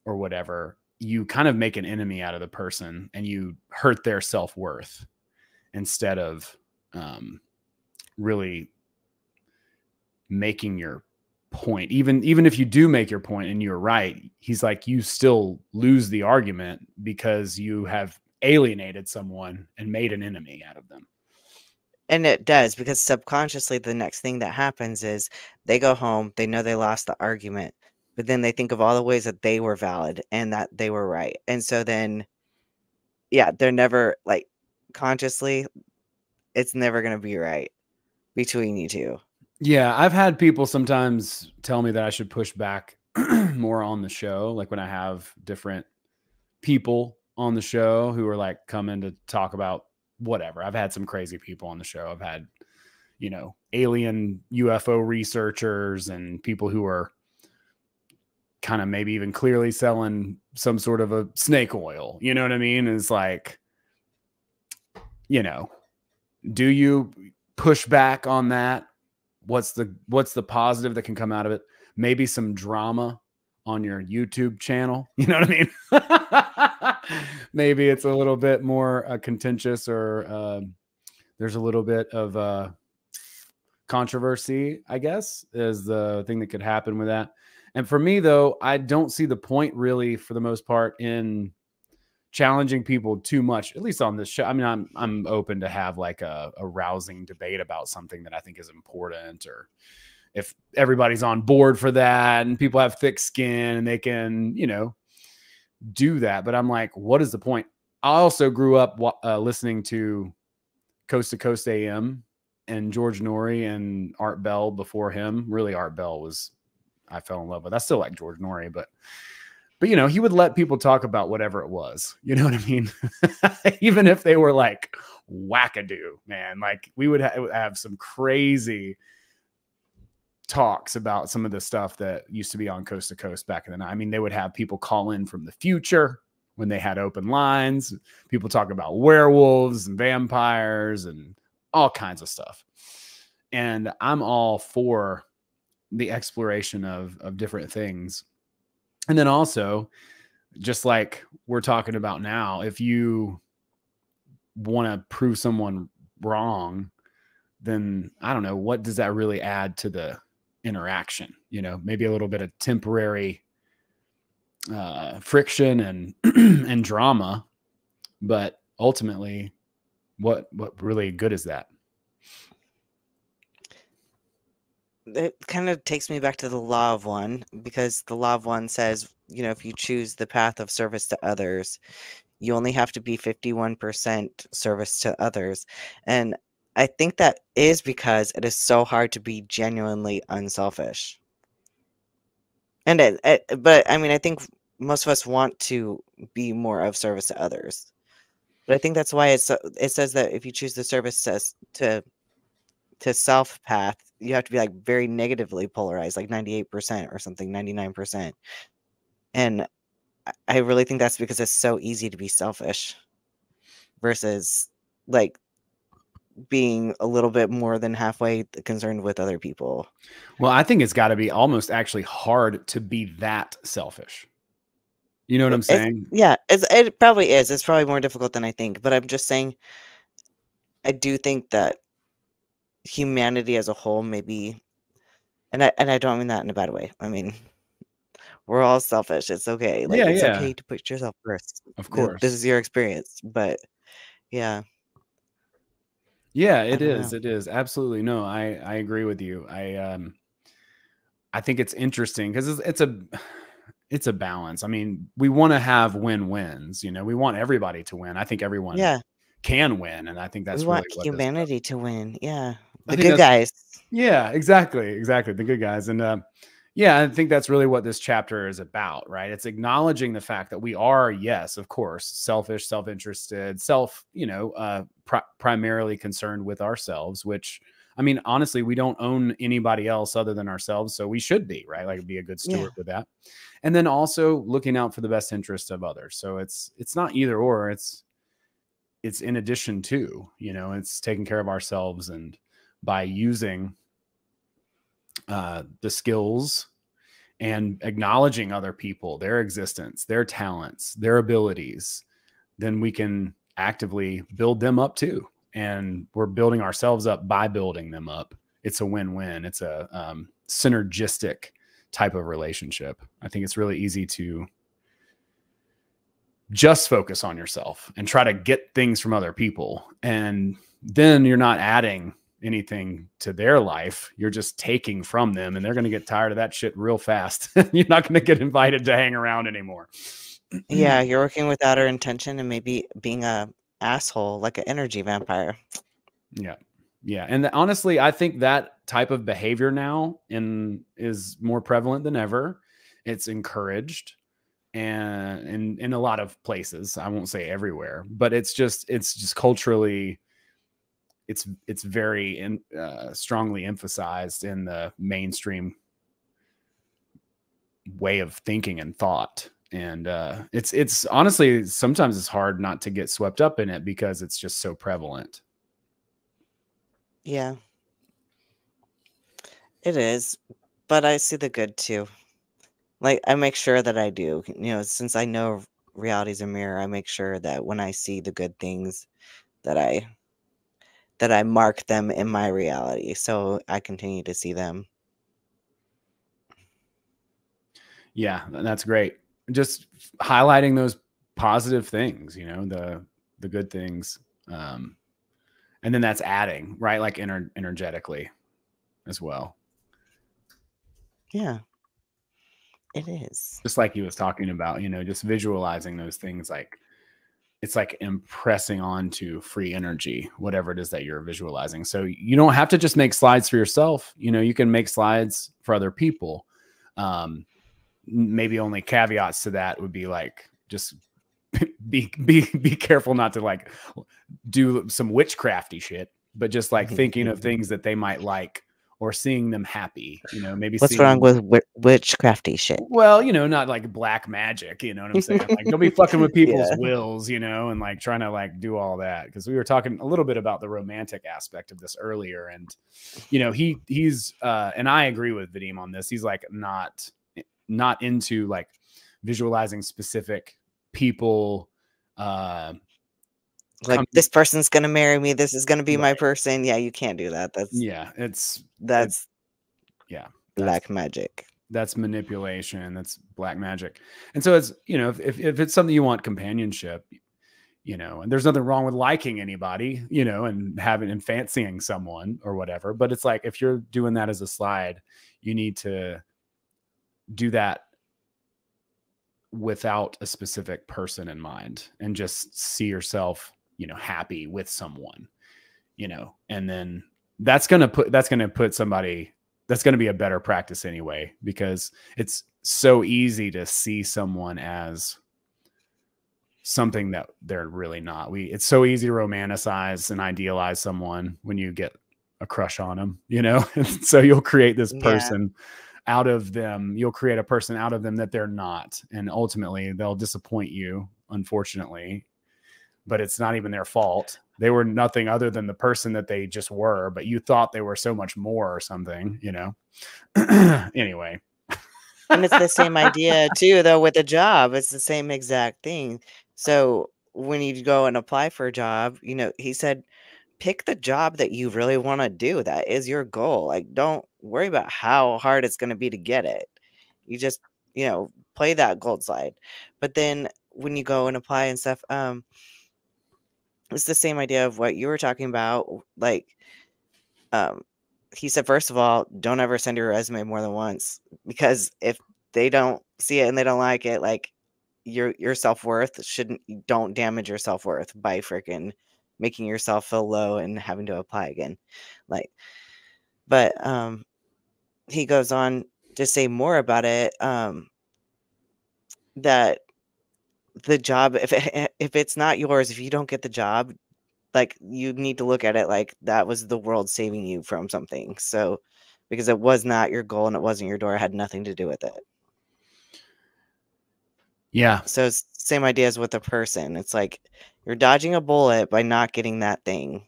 or whatever you kind of make an enemy out of the person and you hurt their self-worth instead of um, really making your point. Even even if you do make your point and you're right he's like you still lose the argument because you have alienated someone and made an enemy out of them. And it does because subconsciously the next thing that happens is they go home they know they lost the argument but then they think of all the ways that they were valid and that they were right. And so then yeah they're never like consciously it's never going to be right between you two yeah, I've had people sometimes tell me that I should push back (clears throat) more on the show, like when I have different people on the show who are like coming to talk about whatever. I've had some crazy people on the show. I've had, you know, alien UFO researchers and people who are kind of maybe even clearly selling some sort of a snake oil. You know what I mean? It's like, you know, do you push back on that what's the what's the positive that can come out of it? Maybe some drama on your youtube channel (laughs) you know what i mean? (laughs) Maybe it's a little bit more uh, contentious or uh, there's a little bit of uh, controversy i guess is the thing that could happen with that. And for me though i don't see the point really for the most part in challenging people too much, at least on this show. I mean, I'm I'm open to have like a, a rousing debate about something that I think is important, or if everybody's on board for that and people have thick skin and they can, you know, do that. But I'm like, what is the point? I also grew up uh, listening to Coast to Coast AM and George Noory and Art Bell before him. Really, Art Bell was I fell in love with. I still like George Noory, but but you know, he would let people talk about whatever it was. You know what I mean? (laughs) Even if they were like wackadoo, man. Like we would ha- have some crazy talks about some of the stuff that used to be on Coast to Coast back in the night. I mean, they would have people call in from the future when they had open lines. People talk about werewolves and vampires and all kinds of stuff. And I'm all for the exploration of of different things and then also, just like we're talking about now, if you want to prove someone wrong, then I don't know what does that really add to the interaction. You know, maybe a little bit of temporary uh, friction and (clears throat) and drama, but ultimately, what what really good is that? It kind of takes me back to the law of one because the law of one says, you know, if you choose the path of service to others, you only have to be 51% service to others. And I think that is because it is so hard to be genuinely unselfish. And it, it, but I mean, I think most of us want to be more of service to others. But I think that's why it's it says that if you choose the service to to, to self path, you have to be like very negatively polarized, like 98% or something, 99%. And I really think that's because it's so easy to be selfish versus like being a little bit more than halfway concerned with other people. Well, I think it's got to be almost actually hard to be that selfish. You know what I'm saying? It's, yeah, it's, it probably is. It's probably more difficult than I think, but I'm just saying I do think that humanity as a whole maybe and I and I don't mean that in a bad way. I mean we're all selfish. It's okay. Like Yeah, it's yeah. okay to put yourself first. Of course. This is your experience, but yeah. Yeah, it is. know. It is. Absolutely. No, I I agree with you. I um I think it's interesting because it's, it's a (sighs) it's a balance. I mean, we want to have win-wins, you know. We want everybody to win. I think everyone Yeah. can win, and I think that's we really want humanity to win. Yeah. The good guys. Yeah, exactly, exactly. The good guys, and uh, yeah, I think that's really what this chapter is about, right? It's acknowledging the fact that we are, yes, of course, selfish, self-interested, self, you know, uh, pri- primarily concerned with ourselves. Which, I mean, honestly, we don't own anybody else other than ourselves, so we should be, right? Like, be a good Yeah. steward with that, and then also looking out for the best interests of others. So it's it's not either or. It's it's in addition to, you know, it's taking care of ourselves and by using uh, the skills and acknowledging other people, their existence, their talents, their abilities, then we can actively build them up too. And we're building ourselves up by building them up. It's a win win, it's a um, synergistic type of relationship. I think it's really easy to just focus on yourself and try to get things from other people. And then you're not adding anything to their life. You're just taking from them and they're going to get tired of that shit real fast. (laughs) you're not going to get invited to hang around anymore. (clears throat) Yeah, you're working without our intention and maybe being a asshole like an energy vampire. Yeah. Yeah. And honestly, I think that type of behavior now in is more prevalent than ever. It's encouraged and in in a lot of places. I won't say everywhere, but it's just it's just culturally it's it's very in, uh, strongly emphasized in the mainstream way of thinking and thought and uh it's it's honestly sometimes it's hard not to get swept up in it because it's just so prevalent Yeah. It is, but I see the good too. Like I make sure that I do. You know, since I know reality's a mirror, I make sure that when I see the good things that I that I mark them in my reality so I continue to see them. Yeah, that's great. Just highlighting those positive things, you know, the the good things. Um and then that's adding, right? Like ener- energetically as well. Yeah. It is. Just like he was talking about, you know, just visualizing those things like it's like impressing onto free energy, whatever it is that you're visualizing. So you don't have to just make slides for yourself. You know, you can make slides for other people. Um, maybe only caveats to that would be like just (laughs) be be be careful not to like do some witchcrafty shit, but just like thinking of things that they might like or seeing them happy. You know, maybe What's wrong with wi- witchcrafty shit? well, you know, not like black magic, you know what I'm saying? (laughs) Like don't be fucking with people's Yeah. wills, you know, and like trying to like do all that. Because we were talking a little bit about the romantic aspect of this earlier. And you know, he he's uh and I agree with Vadim on this. He's like not not into like visualizing specific people uh like come- this person's gonna marry me. This is gonna be my person. Yeah, you can't do that. That's yeah, it's that's yeah, that's- black magic. that's manipulation that's black magic and so it's you know if, if, if it's something you want companionship you know and there's nothing wrong with liking anybody you know and having and fancying someone or whatever but it's like if you're doing that as a slide you need to do that without a specific person in mind and just see yourself you know happy with someone you know and then that's going to put that's going to put somebody that's going to be a better practice anyway because it's so easy to see someone as something that they're really not. We it's so easy to romanticize and idealize someone when you get a crush on them, you know? (laughs) so you'll create this Yeah. person out of them. You'll create a person out of them that they're not and ultimately they'll disappoint you, unfortunately. But it's not even their fault. They were nothing other than the person that they just were, but you thought they were so much more or something, you know. (clears throat) anyway, and it's the same idea (laughs) too though with a job it's the same exact thing so when you go and apply for a job you know he said pick the job that you really want to do that is your goal like don't worry about how hard it's going to be to get it you just you know play that goal slide but then when you go and apply and stuff um it's the same idea of what you were talking about like um he said first of all don't ever send your resume more than once because if they don't see it and they don't like it like your your self-worth shouldn't don't damage your self-worth by freaking making yourself feel low and having to apply again. Like but um he goes on to say more about it um that the job if eh, eh, if it's not yours if you don't get the job like you need to look at it like that was the world saving you from something so because it was not your goal and it wasn't your door it had nothing to do with it yeah, so it's same idea as with a person it's like you're dodging a bullet by not getting that thing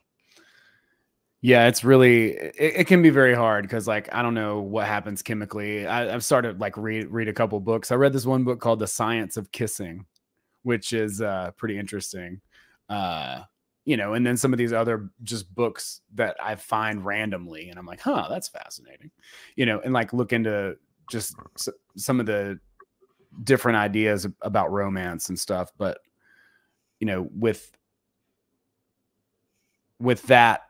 Yeah, it's really it, it can be very hard because like I don't know what happens chemically. I, I've started like read read a couple books. I read this one book called The Science of Kissing, which is uh pretty interesting. Uh you know, and then some of these other just books that I find randomly and I'm like, huh, that's fascinating. You know, and like look into just some of the different ideas about romance and stuff. But you know, with with that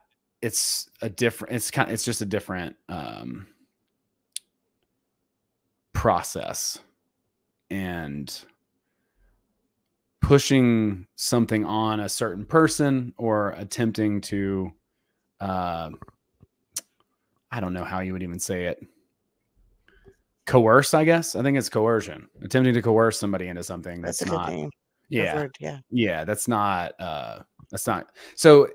it's a different it's kind it's just a different um process and pushing something on a certain person or attempting to uh i don't know how you would even say it. Coerce i guess? I think it's coercion. Attempting to coerce somebody into something that's, that's, a not yeah. word, yeah. Yeah that's not uh that's not so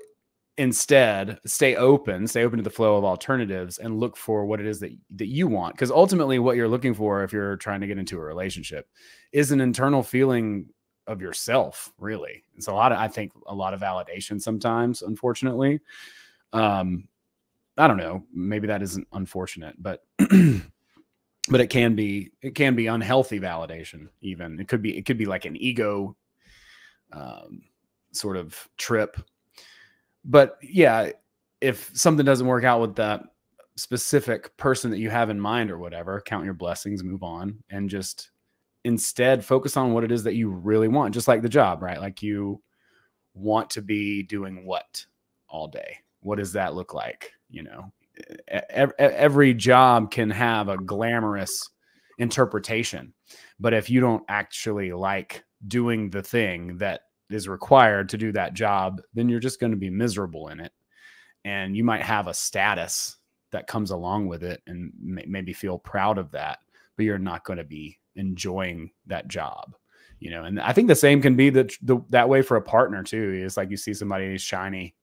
instead stay open stay open to the flow of alternatives and look for what it is that that you want. Because ultimately what you're looking for if you're trying to get into a relationship is an internal feeling of yourself really. It's a lot of i think a lot of validation sometimes unfortunately. Um i don't know maybe that isn't unfortunate but (clears throat) but it can be it can be unhealthy validation even. It could be it could be like an ego um, sort of trip. But yeah if something doesn't work out with that specific person that you have in mind or whatever count your blessings move on and just instead focus on what it is that you really want just like the job right? Like you want to be doing what all day? What does that look like? You know every job can have a glamorous interpretation but if you don't actually like doing the thing that is required to do that job then you're just going to be miserable in it and you might have a status that comes along with it and maybe feel proud of that but you're not going to be enjoying that job you know and i think the same can be the, the that way for a partner too it's like you see somebody shiny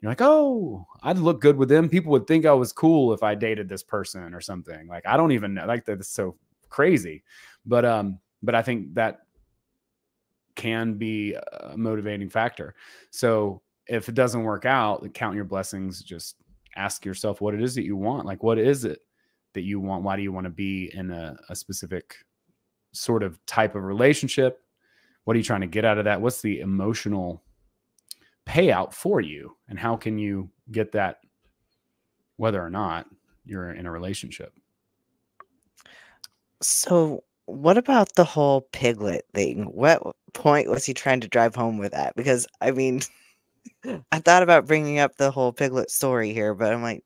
you're like oh i'd look good with them. People would think i was cool if i dated this person or something like i don't even know like that's so crazy but um but i think that can be a motivating factor so if it doesn't work out count your blessings just ask yourself what it is that you want like what is it that you want? Why do you want to be in a, a specific sort of type of relationship what are you trying to get out of that what's the emotional payout for you and how can you get that whether or not you're in a relationship So, what about the whole piglet thing? What point was he trying to drive home with that? Because I mean, (laughs) I thought about bringing up the whole piglet story here, but I'm like,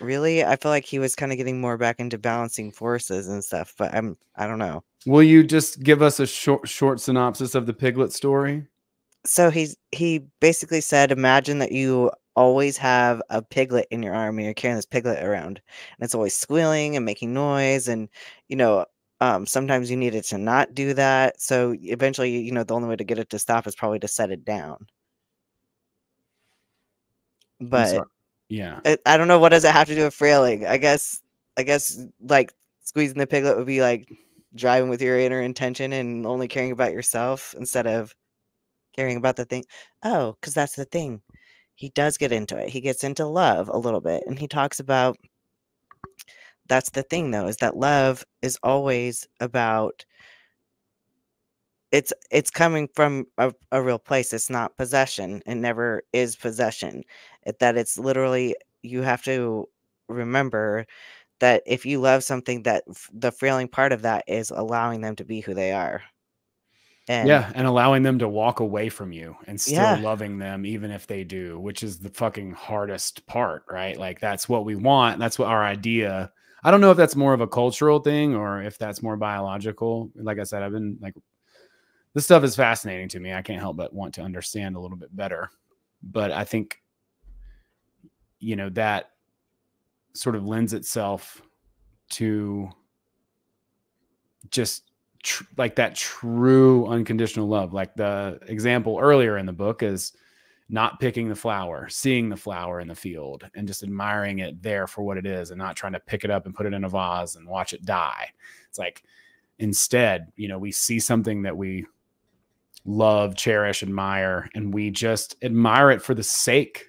really? I feel like he was kind of getting more back into balancing forces and stuff, but I'm I don't know. will you just give us a short short synopsis of the piglet story So he's he basically said, imagine that you always have a piglet in your arm and you're carrying this piglet around, and it's always squealing and making noise, and you know, um, sometimes you need it to not do that. So eventually, you know, the only way to get it to stop is probably to set it down. But. Yeah I, I don't know what does it have to do with frailing. I guess I guess like squeezing the piglet would be like driving with your inner intention and only caring about yourself instead of caring about the thing. Oh, because that's the thing. He does get into it. He gets into love a little bit, and he talks about that's the thing though is that love is always about it's it's coming from a, a real place it's not possession it never is possession it, that it's literally you have to remember that if you love something that the frailing part of that is allowing them to be who they are and yeah and allowing them to walk away from you and still Yeah. loving them even if they do which is the fucking hardest part right like that's what we want that's what our idea i don't know if that's more of a cultural thing or if that's more biological like i said i've been like this stuff is fascinating to me i can't help but want to understand a little bit better but i think you know that sort of lends itself to just tr- like that true unconditional love. Like the example earlier in the book is not picking the flower, seeing the flower in the field and just admiring it there for what it is and not trying to pick it up and put it in a vase and watch it die. It's like instead, you know, we see something that we love, cherish, admire, and we just admire it for the sake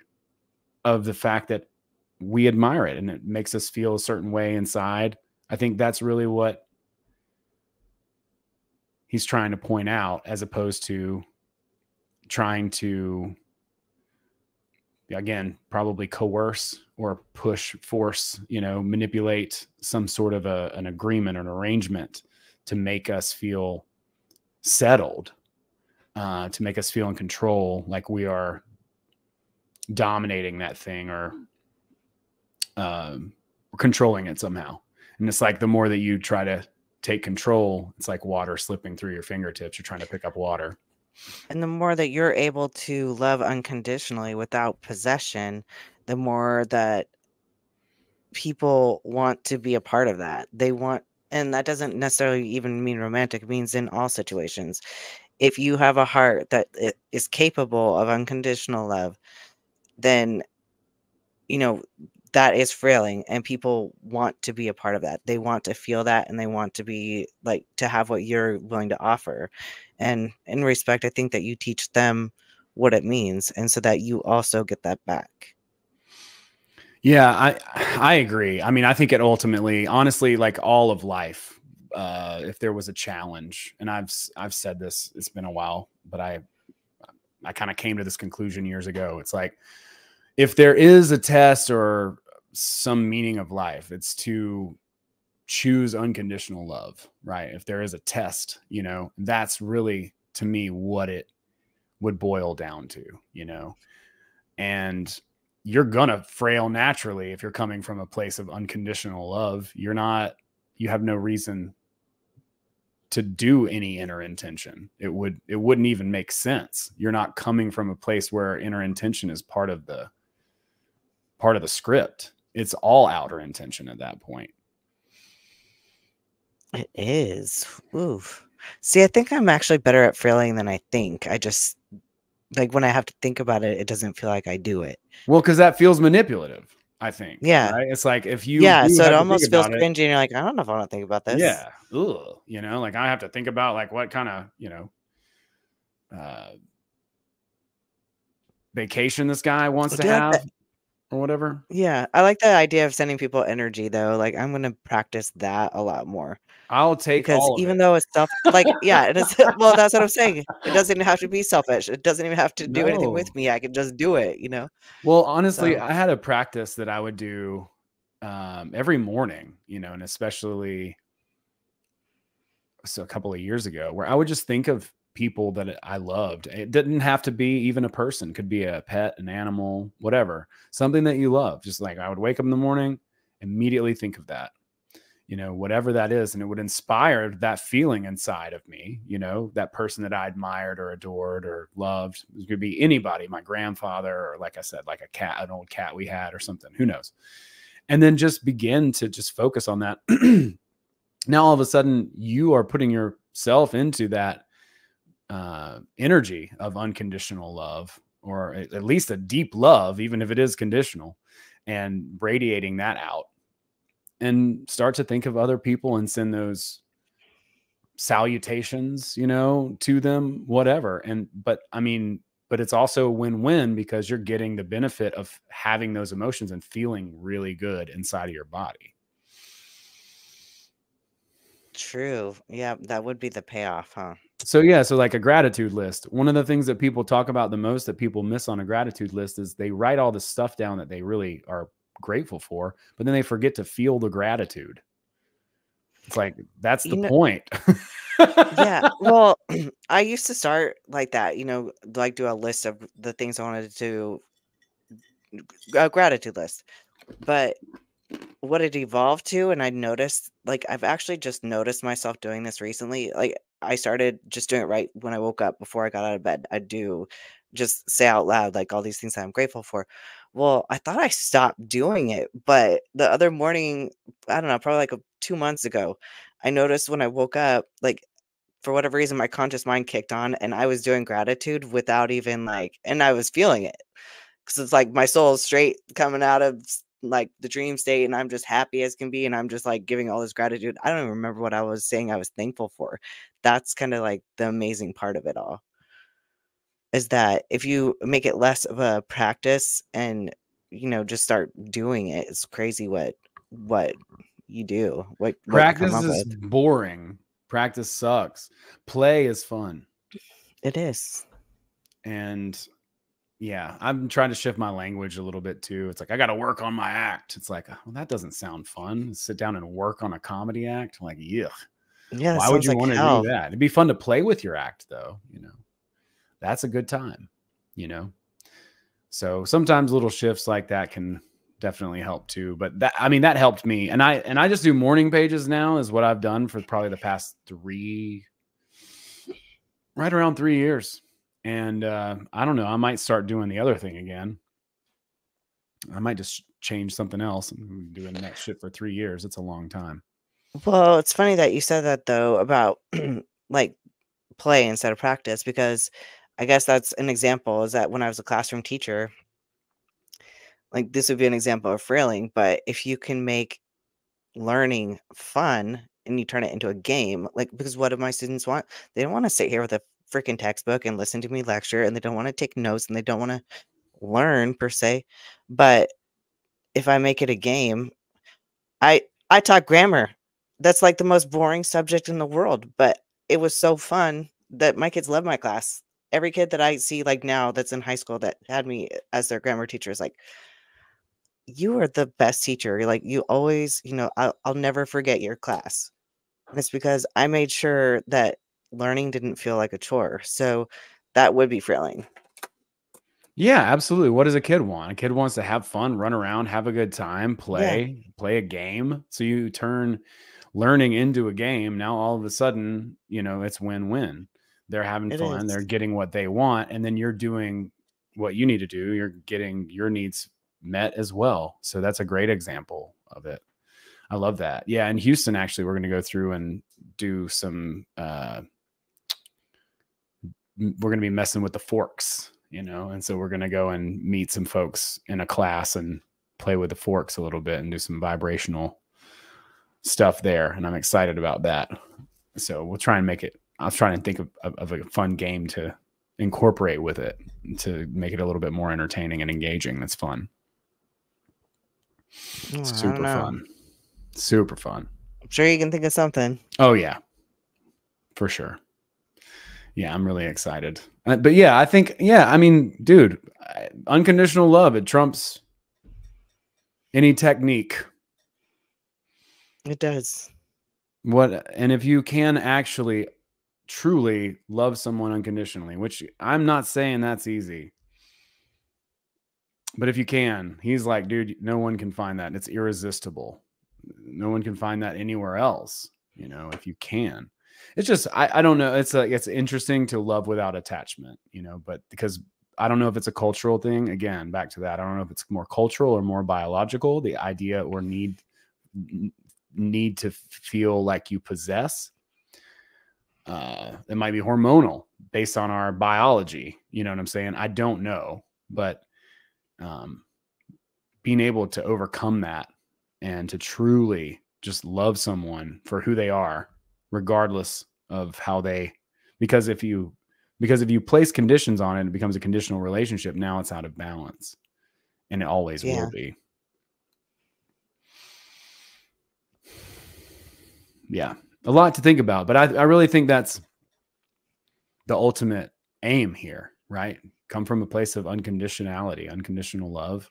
of the fact that we admire it and it makes us feel a certain way inside. I think that's really what he's trying to point out as opposed to trying to again probably coerce or push force you know manipulate some sort of a, an agreement or an arrangement to make us feel settled uh, to make us feel in control like we are dominating that thing or um, controlling it somehow and it's like the more that you try to take control, it's like water slipping through your fingertips. You're trying to pick up water. and the more that you're able to love unconditionally without possession the more that people want to be a part of that they want and that doesn't necessarily even mean romantic it means in all situations if you have a heart that is capable of unconditional love then you know that is frailing and people want to be a part of that they want to feel that and they want to be like to have what you're willing to offer and in respect i think that you teach them what it means and so that you also get that back Yeah, I I agree. I mean, I think it ultimately, honestly, like all of life, uh, if there was a challenge, and I've i've said this, it's been a while, but I I kind of came to this conclusion years ago. It's like if there is a test or some meaning of life, it's to choose unconditional love, right? If there is a test, you know, that's really to me what it would boil down to, you know. And you're gonna frail naturally if you're coming from a place of unconditional love. You're not, you have no reason to do any inner intention. It would, it wouldn't even make sense. You're not coming from a place where inner intention is part of the part of the script. It's all outer intention at that point. it is oof see i think i'm actually better at frailing than i think i just like when i have to think about it it doesn't feel like i do it Well, because that feels manipulative, I think. Yeah. Right? It's like if you yeah so it almost feels cringy and you're like i don't know if i want to think about this Yeah. Ugh. You know, like I have to think about like what kind of, you know, uh vacation this guy wants Well, to do you like have. that- or whatever. Yeah, I like the idea of sending people energy though. Like I'm gonna practice that a lot more I'll take because even it. though it's self, like yeah, it is. (laughs) Well, that's what I'm saying. It doesn't have to be selfish. It doesn't even have to do anything with me. I can just do it. You know. Well, honestly, So- I had a practice that I would do um, every morning, you know, and especially so a couple of years ago, where I would just think of people that I loved. Eh, it didn't have to be even a person; could be a pet, an animal, whatever, something that you love. Just like I would wake up in the morning, immediately think of that, you know, whatever that is, and it would inspire that feeling inside of me, you know, that person that I admired or adored or loved. It could be anybody, my grandfather, or like I said, like a cat, an old cat we had, or something. Who knows? And then just begin to just focus on that. (clears throat) now all of a sudden, you are putting yourself into that uh, energy of unconditional love, or at least a deep love, even if it is conditional, and radiating that out and start to think of other people and send those salutations you know to them whatever and but i mean but it's also a win-win because you're getting the benefit of having those emotions and feeling really good inside of your body True. Yeah, that would be the payoff, huh? So yeah so like a gratitude list. One of the things that people talk about the most that people miss on a gratitude list is they write all the stuff down that they really are grateful for but then they forget to feel the gratitude. It's like that's the You know- point. Yeah (laughs) well (clears throat) i used to start like that you know like do a list of the things i wanted to do, a gratitude list. But what it evolved to and i noticed like i've actually just noticed myself doing this recently like i started just doing it right when i woke up before i got out of bed. I do just say out loud like all these things that i'm grateful for. Well i thought i stopped doing it but the other morning i don't know probably like a, two months ago i noticed when i woke up like for whatever reason my conscious mind kicked on and i was doing gratitude without even like and i was feeling it because it's like my soul is straight coming out of like the dream state and i'm just happy as can be and i'm just like giving all this gratitude i don't even remember what i was saying i was thankful for. That's kind of like the amazing part of it all. Is that if you make it less of a practice and you know just start doing it it's crazy what what you do what, what practice is with. boring. Practice sucks. Play is fun. It is. And yeah i'm trying to shift my language a little bit too. It's like i gotta work on my act. It's like uh, well that doesn't sound fun. Sit down and work on a comedy act? Like yeah yeah why would you like want to do that? It'd be fun to play with your act though you know? That's a good time you know? So sometimes little shifts like that can definitely help too but that i mean that helped me and i and i just do morning pages now is what i've done for probably the past three right around three years and uh i don't know i might start doing the other thing again i might just change something else and doing that shit for three years it's a long time Well, it's funny that you said that though about (clears throat) like play instead of practice because I guess that's an example is that when I was a classroom teacher, like this would be an example of frailing, but if you can make learning fun and you turn it into a game, like because what do my students want? They don't want to sit here with a freaking textbook and listen to me lecture and they don't want to take notes and they don't want to learn per se. But if I make it a game, I I taught grammar that's like the most boring subject in the world, but it was so fun that my kids love my class. Every kid that I see like now that's in high school that had me as their grammar teacher is like, you are the best teacher. You're like you always, you know, I'll, I'll never forget your class. And it's because I made sure that learning didn't feel like a chore. So that would be frailing. Yeah, absolutely. What does a kid want? A kid wants to have fun, run around, have a good time, play, play a game. So you turn learning into a game. Now all of a sudden, you know, it's win-win. They're having It fun, they're getting what they want, and then you're doing what you need to do. You're getting your needs met as well. So that's a great example of it. I love that. Yeah, in Houston, actually, we're going to go through and do some. Uh, we're going to be messing with the forks, you know, and so we're going to go and meet some folks in a class and play with the forks a little bit and do some vibrational stuff there. And I'm excited about that. So we'll try and make it. I was trying to think of, of, of a fun game to incorporate with it to make it a little bit more entertaining and engaging. That's fun. Oh, Super fun. Super fun. I'm sure you can think of something. Oh yeah, for sure. Yeah, I'm really excited. Uh, but yeah, I think yeah, I mean, dude, unconditional love it trumps any technique. It does. What and if you can actually truly love someone unconditionally, which I'm not saying that's easy. But if you can, he's like, dude, no one can find that. It's irresistible. No one can find that anywhere else, you know, if you can. It's just I, I don't know. It's like it's interesting to love without attachment, you know, but because I don't know if it's a cultural thing. Again, back to that. I don't know if it's more cultural or more biological, the idea or need need to feel like you possess. Uh, it might be hormonal based on our biology. You know what I'm saying? I don't know, but um, being able to overcome that and to truly just love someone for who they are, regardless of how they, because if you, because if you place conditions on it, it becomes a conditional relationship. Now it's out of balance, and it always Yeah. will be. Yeah, a lot to think about, but I, I really think that's the ultimate aim here, right? Come from a place of unconditionality, unconditional love.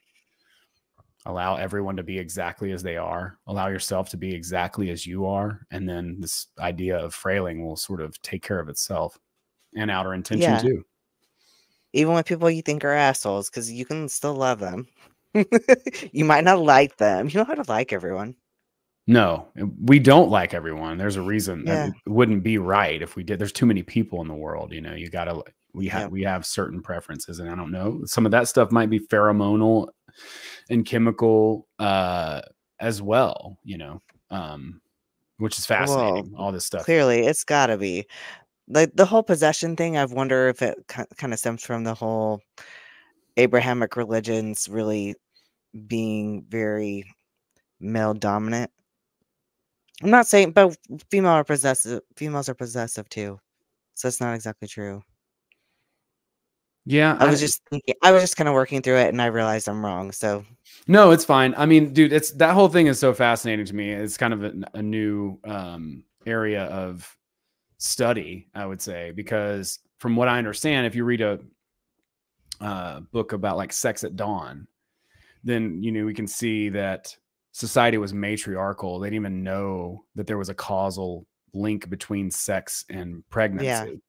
Allow everyone to be exactly as they are. Allow yourself to be exactly as you are. And then this idea of frailing will sort of take care of itself and outer intention Yeah. too. Even with people you think are assholes, because you can still love them. (laughs) you might not like them. You know how to like everyone. No, we don't like everyone. There's a reason that Yeah. it wouldn't be right if we did. There's too many people in the world. You know, you got to, we have, Yeah. we have certain preferences. And I don't know, some of that stuff might be pheromonal and chemical uh, as well, you know, um, which is fascinating. all this stuff. Clearly, it's got to be. Like the whole possession thing, I wonder if it kind of stems from the whole Abrahamic religions really being very male dominant. I'm not saying, but female are possessive. Females are possessive too, so it's not exactly true. Yeah. I was just thinking, I was just kind of working through it, and I realized I'm wrong. So No, it's fine. I mean, dude, it's that whole thing is so fascinating to me. It's kind of a, a new um, area of study, I would say, because from what I understand, if you read a uh, book about like sex at dawn, then you know we can see that society was matriarchal. They didn't even know that there was a causal link between sex and pregnancy.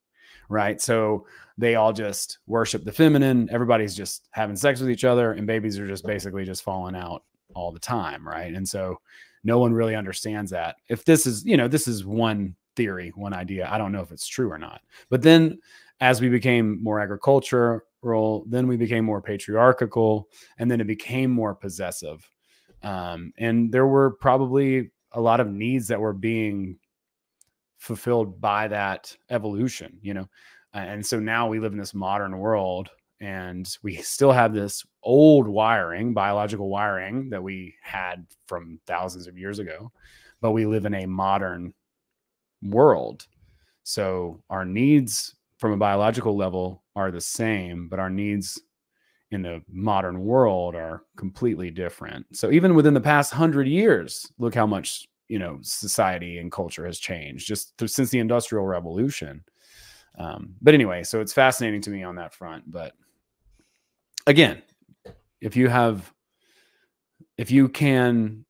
Right. So they all just worship the feminine. Everybody's just having sex with each other, and babies are just basically just falling out all the time. Right. And so no one really understands that. If this is, you know, this is one theory, one idea. I don't know if it's true or not. But then as we became more agricultural, then we became more patriarchal, and then it became more possessive. Um, and there were probably a lot of needs that were being fulfilled by that evolution, you know. And so now we live in this modern world and we still have this old wiring, biological wiring that we had from thousands of years ago, but we live in a modern world. So our needs from a biological level are the same, but our needs in the modern world are completely different. So even within the past 100 years, look how much, you know, society and culture has changed just th- since the industrial revolution. Um, but anyway, so it's fascinating to me on that front, but again, if you have if you can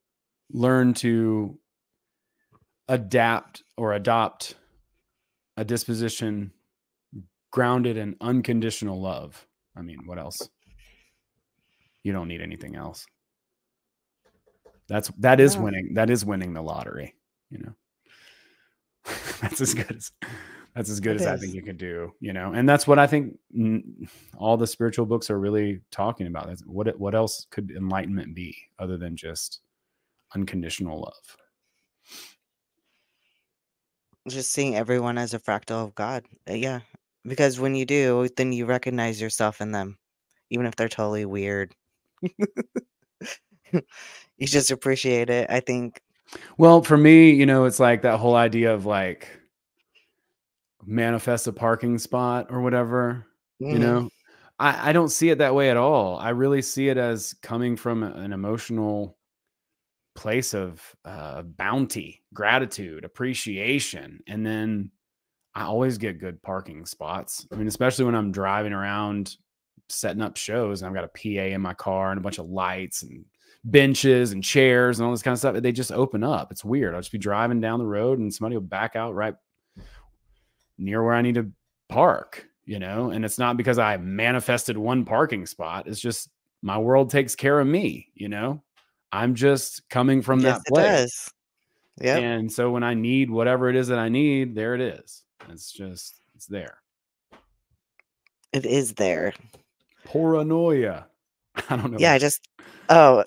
learn to adapt or adopt a disposition grounded in unconditional love. I mean, what else? You don't need anything else. That's that is Yeah. winning. That is winning the lottery, you know. (laughs) that's as good as that's as good It as I think you could do, you know. And that's what I think all the spiritual books are really talking about. That's what it- what else could enlightenment be other than just unconditional love? just seeing everyone as a fractal of God. Uh, Yeah. Because when you do, then you recognize yourself in them, even if they're totally weird. (laughs) (laughs) you just appreciate it. I think. Well, for me, you know, it's like that whole idea of like manifest a parking spot or whatever, you Mhm. know. I, I don't see it that way at all. I really see it as coming from an emotional place of uh, bounty, gratitude, appreciation, and then I always get good parking spots. I mean, especially when I'm driving around setting up shows and I've got a PA in my car and a bunch of lights and benches and chairs and all this kind of stuff. They just open up. It's weird. I'll just be driving down the road and somebody will back out right near where I need to park, you know? And it's not because I manifested one parking spot. It's just my world takes care of me, you know? I'm just coming from yes, that place. Yeah. And so when I need whatever it is that I need, there it is. It's just, it's there. It is there. Paranoia. (laughs) I don't know. Yeah, I just, oh,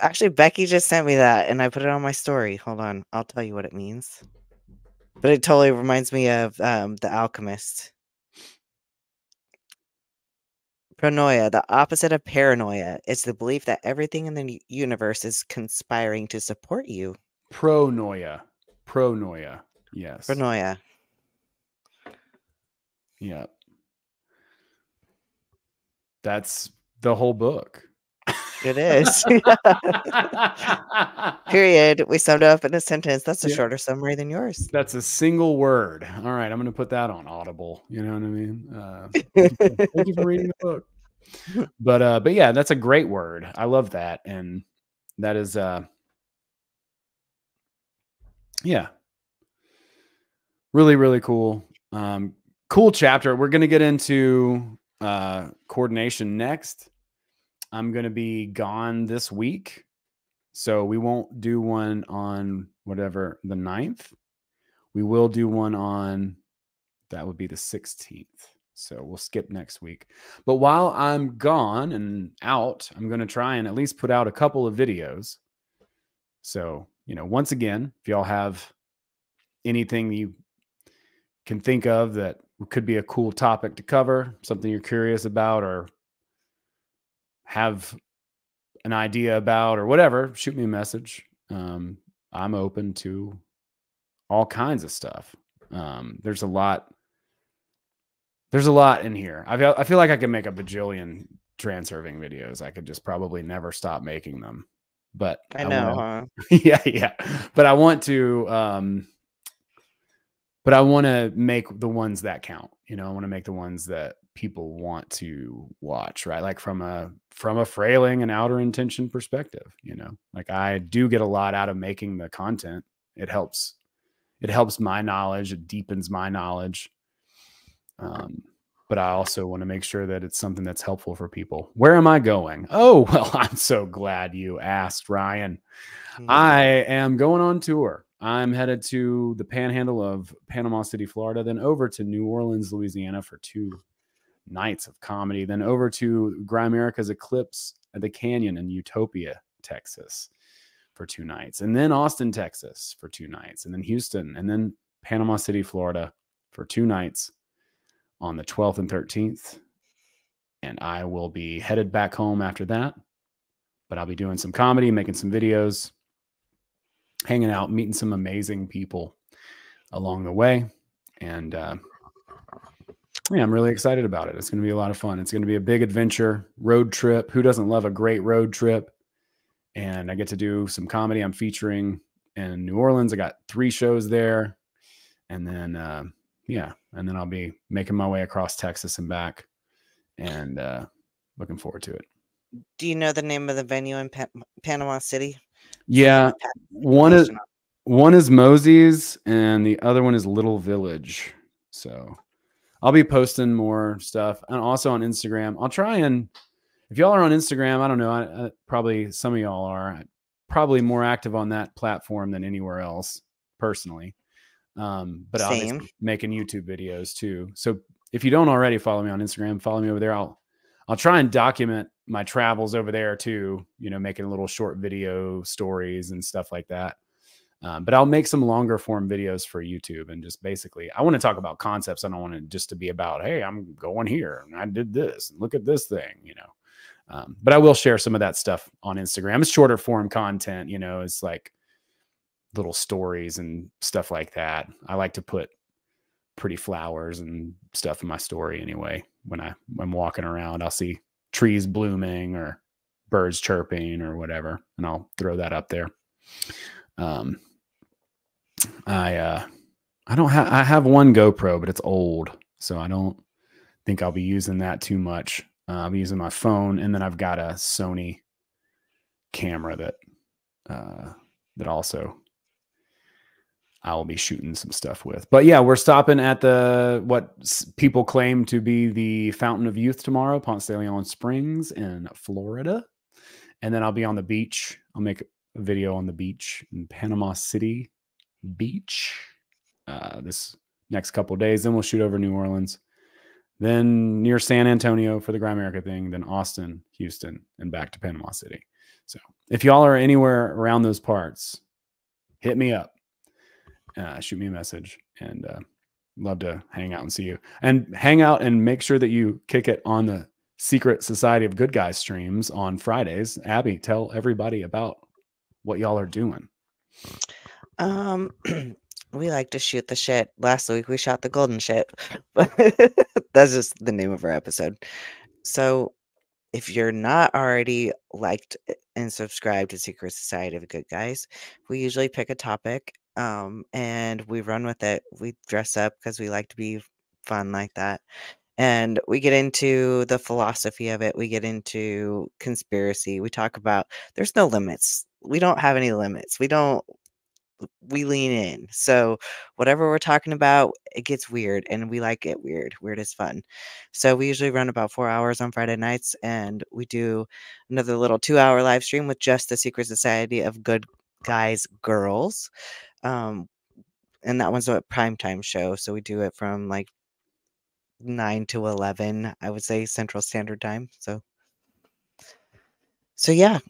actually, Becky just sent me that and I put it on my story. Hold on. I'll tell you what it means. But it totally reminds me of um, The Alchemist. Pronoia, the opposite of paranoia, is the belief that everything in the universe is conspiring to support you. Pronoia. Pronoia. Yes. Pronoia. Yeah. That's the whole book. It is. (laughs) Period. We summed up in a sentence. That's a yeah. shorter summary than yours. That's a single word. All right, I'm going to put that on Audible. You know what I mean? Uh, (laughs) thank you for reading the book. But uh, but yeah, that's a great word. I love that, and that is uh, yeah, really really cool. Um, cool chapter. We're going to get into uh, coordination next. I'm going to be gone this week. So we won't do one on whatever the 9th. We will do one on that would be the 16th. So we'll skip next week. But while I'm gone and out, I'm going to try and at least put out a couple of videos. So, you know, once again, if y'all have anything you can think of that could be a cool topic to cover, something you're curious about or have an idea about or whatever, shoot me a message. Um, I'm open to all kinds of stuff. Um, there's a lot. There's a lot in here. I feel, I feel like I could make a bajillion transurfing videos. I could just probably never stop making them. But I know, wanna, huh? (laughs) yeah, yeah. But I want to um but I want to make the ones that count. You know, I want to make the ones that people want to watch, right? Like from a from a frailing and outer intention perspective, you know. Like I do get a lot out of making the content. It helps it helps my knowledge, it deepens my knowledge. Um but I also want to make sure that it's something that's helpful for people. Where am I going? (laughs) Oh, well, I'm so glad you asked, Ryan. Mm -hmm. I am going on tour. I'm headed to the panhandle of Panama City, Florida, then over to New Orleans, Louisiana for two nights of comedy, then over to Grimerica's Eclipse at the Canyon in Utopia, Texas for two nights, and then Austin, Texas for two nights, and then Houston, and then Panama City, Florida for two nights on the 12th and 13th. And I will be headed back home after that, but I'll be doing some comedy, making some videos hanging out, meeting some amazing people along the way. And uh, yeah, I'm really excited about it. It's going to be a lot of fun. It's going to be a big adventure road trip. Who doesn't love a great road trip? And I get to do some comedy. I'm featuring in New Orleans. I got three shows there. And then, uh, yeah, and then I'll be making my way across Texas and back and uh, looking forward to it. Do you know the name of the venue in pa- Panama City? Yeah, one is one is Mosey's and the other one is Little Village. So I'll be posting more stuff and also on Instagram. I'll try and if y'all are on Instagram, I don't know, I, I, probably some of y'all are probably more active on that platform than anywhere else personally. Um, but I'm making YouTube videos too. So if you don't already follow me on Instagram, follow me over there. I'll I'll try and document my travels over there too, you know, making little short video stories and stuff like that. Um, but I'll make some longer form videos for YouTube and just basically, I want to talk about concepts. I don't want it just to be about, hey, I'm going here and I did this and look at this thing, you know. Um, but I will share some of that stuff on Instagram. It's shorter form content, you know, it's like little stories and stuff like that. I like to put pretty flowers and stuff in my story anyway. When I, I'm walking around, I'll see trees blooming or birds chirping or whatever, and I'll throw that up there. Um, I uh, I don't have I have one GoPro, but it's old, so I don't think I'll be using that too much. Uh, I'll be using my phone, and then I've got a Sony camera that uh, that also I'll be shooting some stuff with. But yeah, we're stopping at the what people claim to be the Fountain of Youth tomorrow, Ponce de Leon Springs in Florida. And then I'll be on the beach. I'll make a video on the beach in Panama City Beach uh, this next couple days. Then we'll shoot over New Orleans. Then near San Antonio for the Grimerica thing. Then Austin, Houston, and back to Panama City. So if y'all are anywhere around those parts, hit me up uh, shoot me a message and uh, love to hang out and see you and hang out and make sure that you kick it on the secret society of good guys streams on fridays Abbie tell everybody about what y'all are doing um (clears throat) we like to shoot the shit last week we shot the golden shit (laughs) (laughs) that's just the name of our episode so if you're not already liked and subscribed to secret society of good guys we usually pick a topic um, and we run with it. We dress up because we like to be fun like that. And we get into the philosophy of it. We get into conspiracy. We talk about there's no limits. We don't have any limits. We don't, we lean in. So whatever we're talking about, it gets weird and we like it weird. Weird is fun. So we usually run about four hours on Friday nights and we do another little two hour live stream with just the Secret Society of Good Guys Girls. Um, and that one's a prime time show. So we do it from like 9 to 11, I would say Central Standard Time. So, so yeah,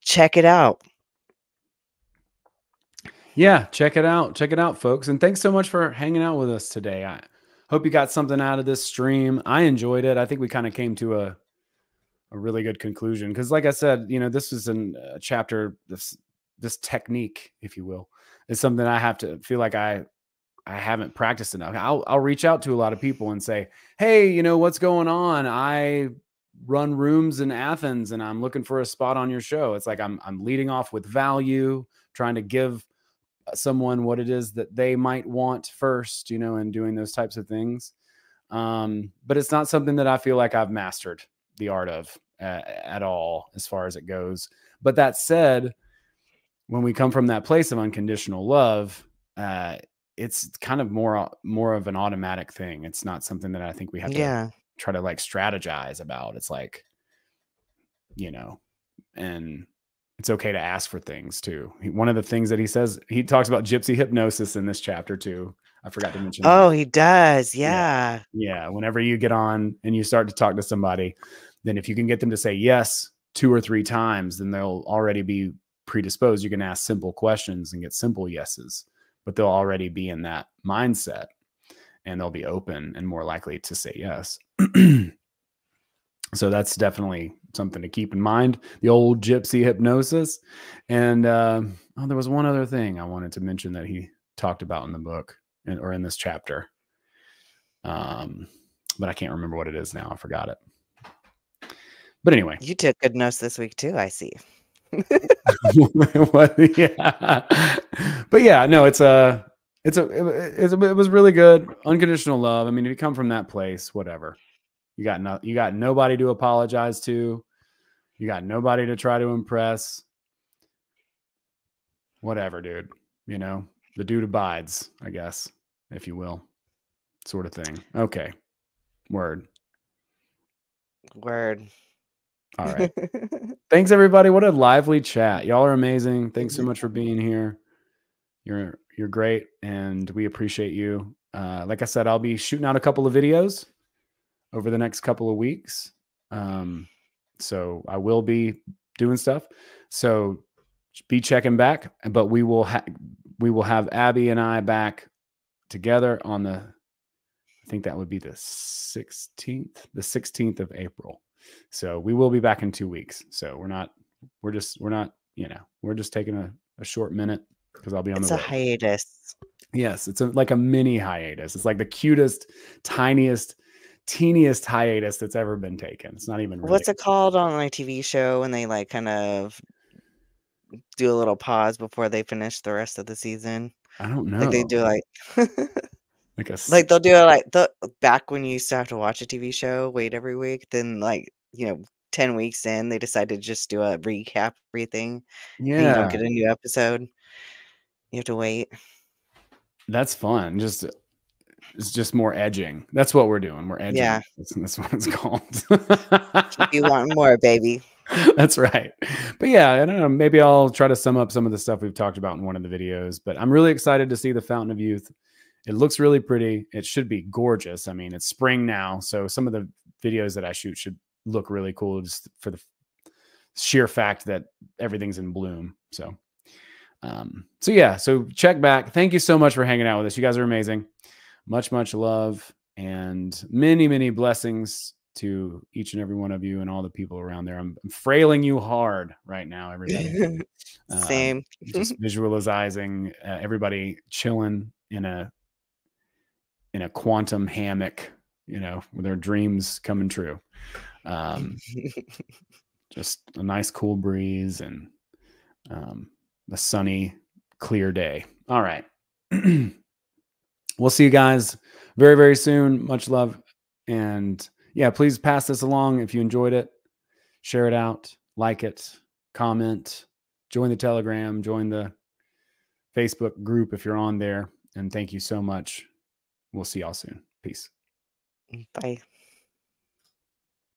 check it out. Yeah, check it out. Check it out, folks. And thanks so much for hanging out with us today. I hope you got something out of this stream. I enjoyed it. I think we kind of came to a a really good conclusion because, like I said, you know, this is a uh, chapter. This this technique, if you will, is something I have to feel like I I haven't practiced enough. I'll I'll reach out to a lot of people and say, "Hey, you know what's going on? I run rooms in Athens and I'm looking for a spot on your show." It's like I'm I'm leading off with value, trying to give someone what it is that they might want first, you know, and doing those types of things. Um, but it's not something that I feel like I've mastered the art of uh, at all as far as it goes. But that said, when we come from that place of unconditional love, uh, it's kind of more more of an automatic thing. It's not something that I think we have to Yeah. try to like strategize about. It's like, you know, and it's okay to ask for things too. He- One of the things that he says, he talks about gypsy hypnosis in this chapter too. I forgot to mention. that. Oh, he does. Yeah. Yeah. Yeah. Whenever you get on and you start to talk to somebody, then if you can get them to say yes two or three times, then they'll already be predisposed. You can ask simple questions and get simple yeses, but they'll already be in that mindset and they'll be open and more likely to say yes. (clears throat) so that's definitely something to keep in mind. The old gypsy hypnosis. And uh, oh, there was one other thing I wanted to mention that he talked about in the book in, or in this chapter. Um, but I can't remember what it is now. I forgot it. But anyway, You took good notes this week too, I see. (laughs) What- (laughs) yeah. But yeah, no, it's a, it's a, it- it's a, it was really good. Unconditional love. I mean, if you come from that place, whatever, you got no, you got nobody to apologize to. You got nobody to try to impress. Whatever, dude. You know, the dude abides, I guess, if you will, sort of thing. Okay. Word. Word. All right. (laughs) Thanks everybody. What a lively chat. Y'all are amazing. Thanks so much for being here. You're you're great and we appreciate you. Uh, like I said, I'll be shooting out a couple of videos over the next couple of weeks. Um, so I will be doing stuff. So be checking back, but we will ha- we will have Abbie and I back together on the I think that would be the 16th, the 16th of April. So we will be back in two weeks. So we're not, we're just, we're not, you know, we're just taking a, a short minute because I'll be on it's the a road. hiatus. Yes, it's a, like a mini hiatus. It's like the cutest, tiniest, teeniest hiatus that's ever been taken. It's not even really What's it called on my TV show when they like kind of do a little pause before they finish the rest of the season? I don't know. Like they do like (laughs) like a like they'll do it like the back when you used to have to watch a TV show, wait every week, then like, you know, 10 weeks in, they decided to just do a recap everything. Yeah, you don't get a new episode. You have to wait. that's fun. Just it's just more edging. That's what we're doing. We're edging. Yeah. That's, that's what it's (laughs) called. You want more, baby. (laughs) That's right. But yeah, I don't know. Maybe I'll try to sum up some of the stuff we've talked about in one of the videos. But I'm really excited to see the Fountain of Youth. It looks really pretty. It should be gorgeous. I mean, it's spring now, so some of the videos that I shoot should look really cool just for the sheer fact that everything's in bloom. So, um, so yeah. So check back. Thank you so much for hanging out with us. You guys are amazing. Much, much love and many, many blessings to each and every one of you and all the people around there. I'm, I'm frailing you hard right now, everybody. (laughs) Um, Same. just (laughs) visualizing uh, everybody chilling in a in a quantum hammock, you know, with their dreams coming true. Um, (laughs) just a nice cool breeze and um, a sunny, clear day. All right. (clears throat) we'll see you guys very, very soon. Much love. And yeah, please pass this along if you enjoyed it. Share it out, like it, comment, join the Telegram, join the Facebook group if you're on there. And thank you so much. We'll see y'all soon. Peace. Bye.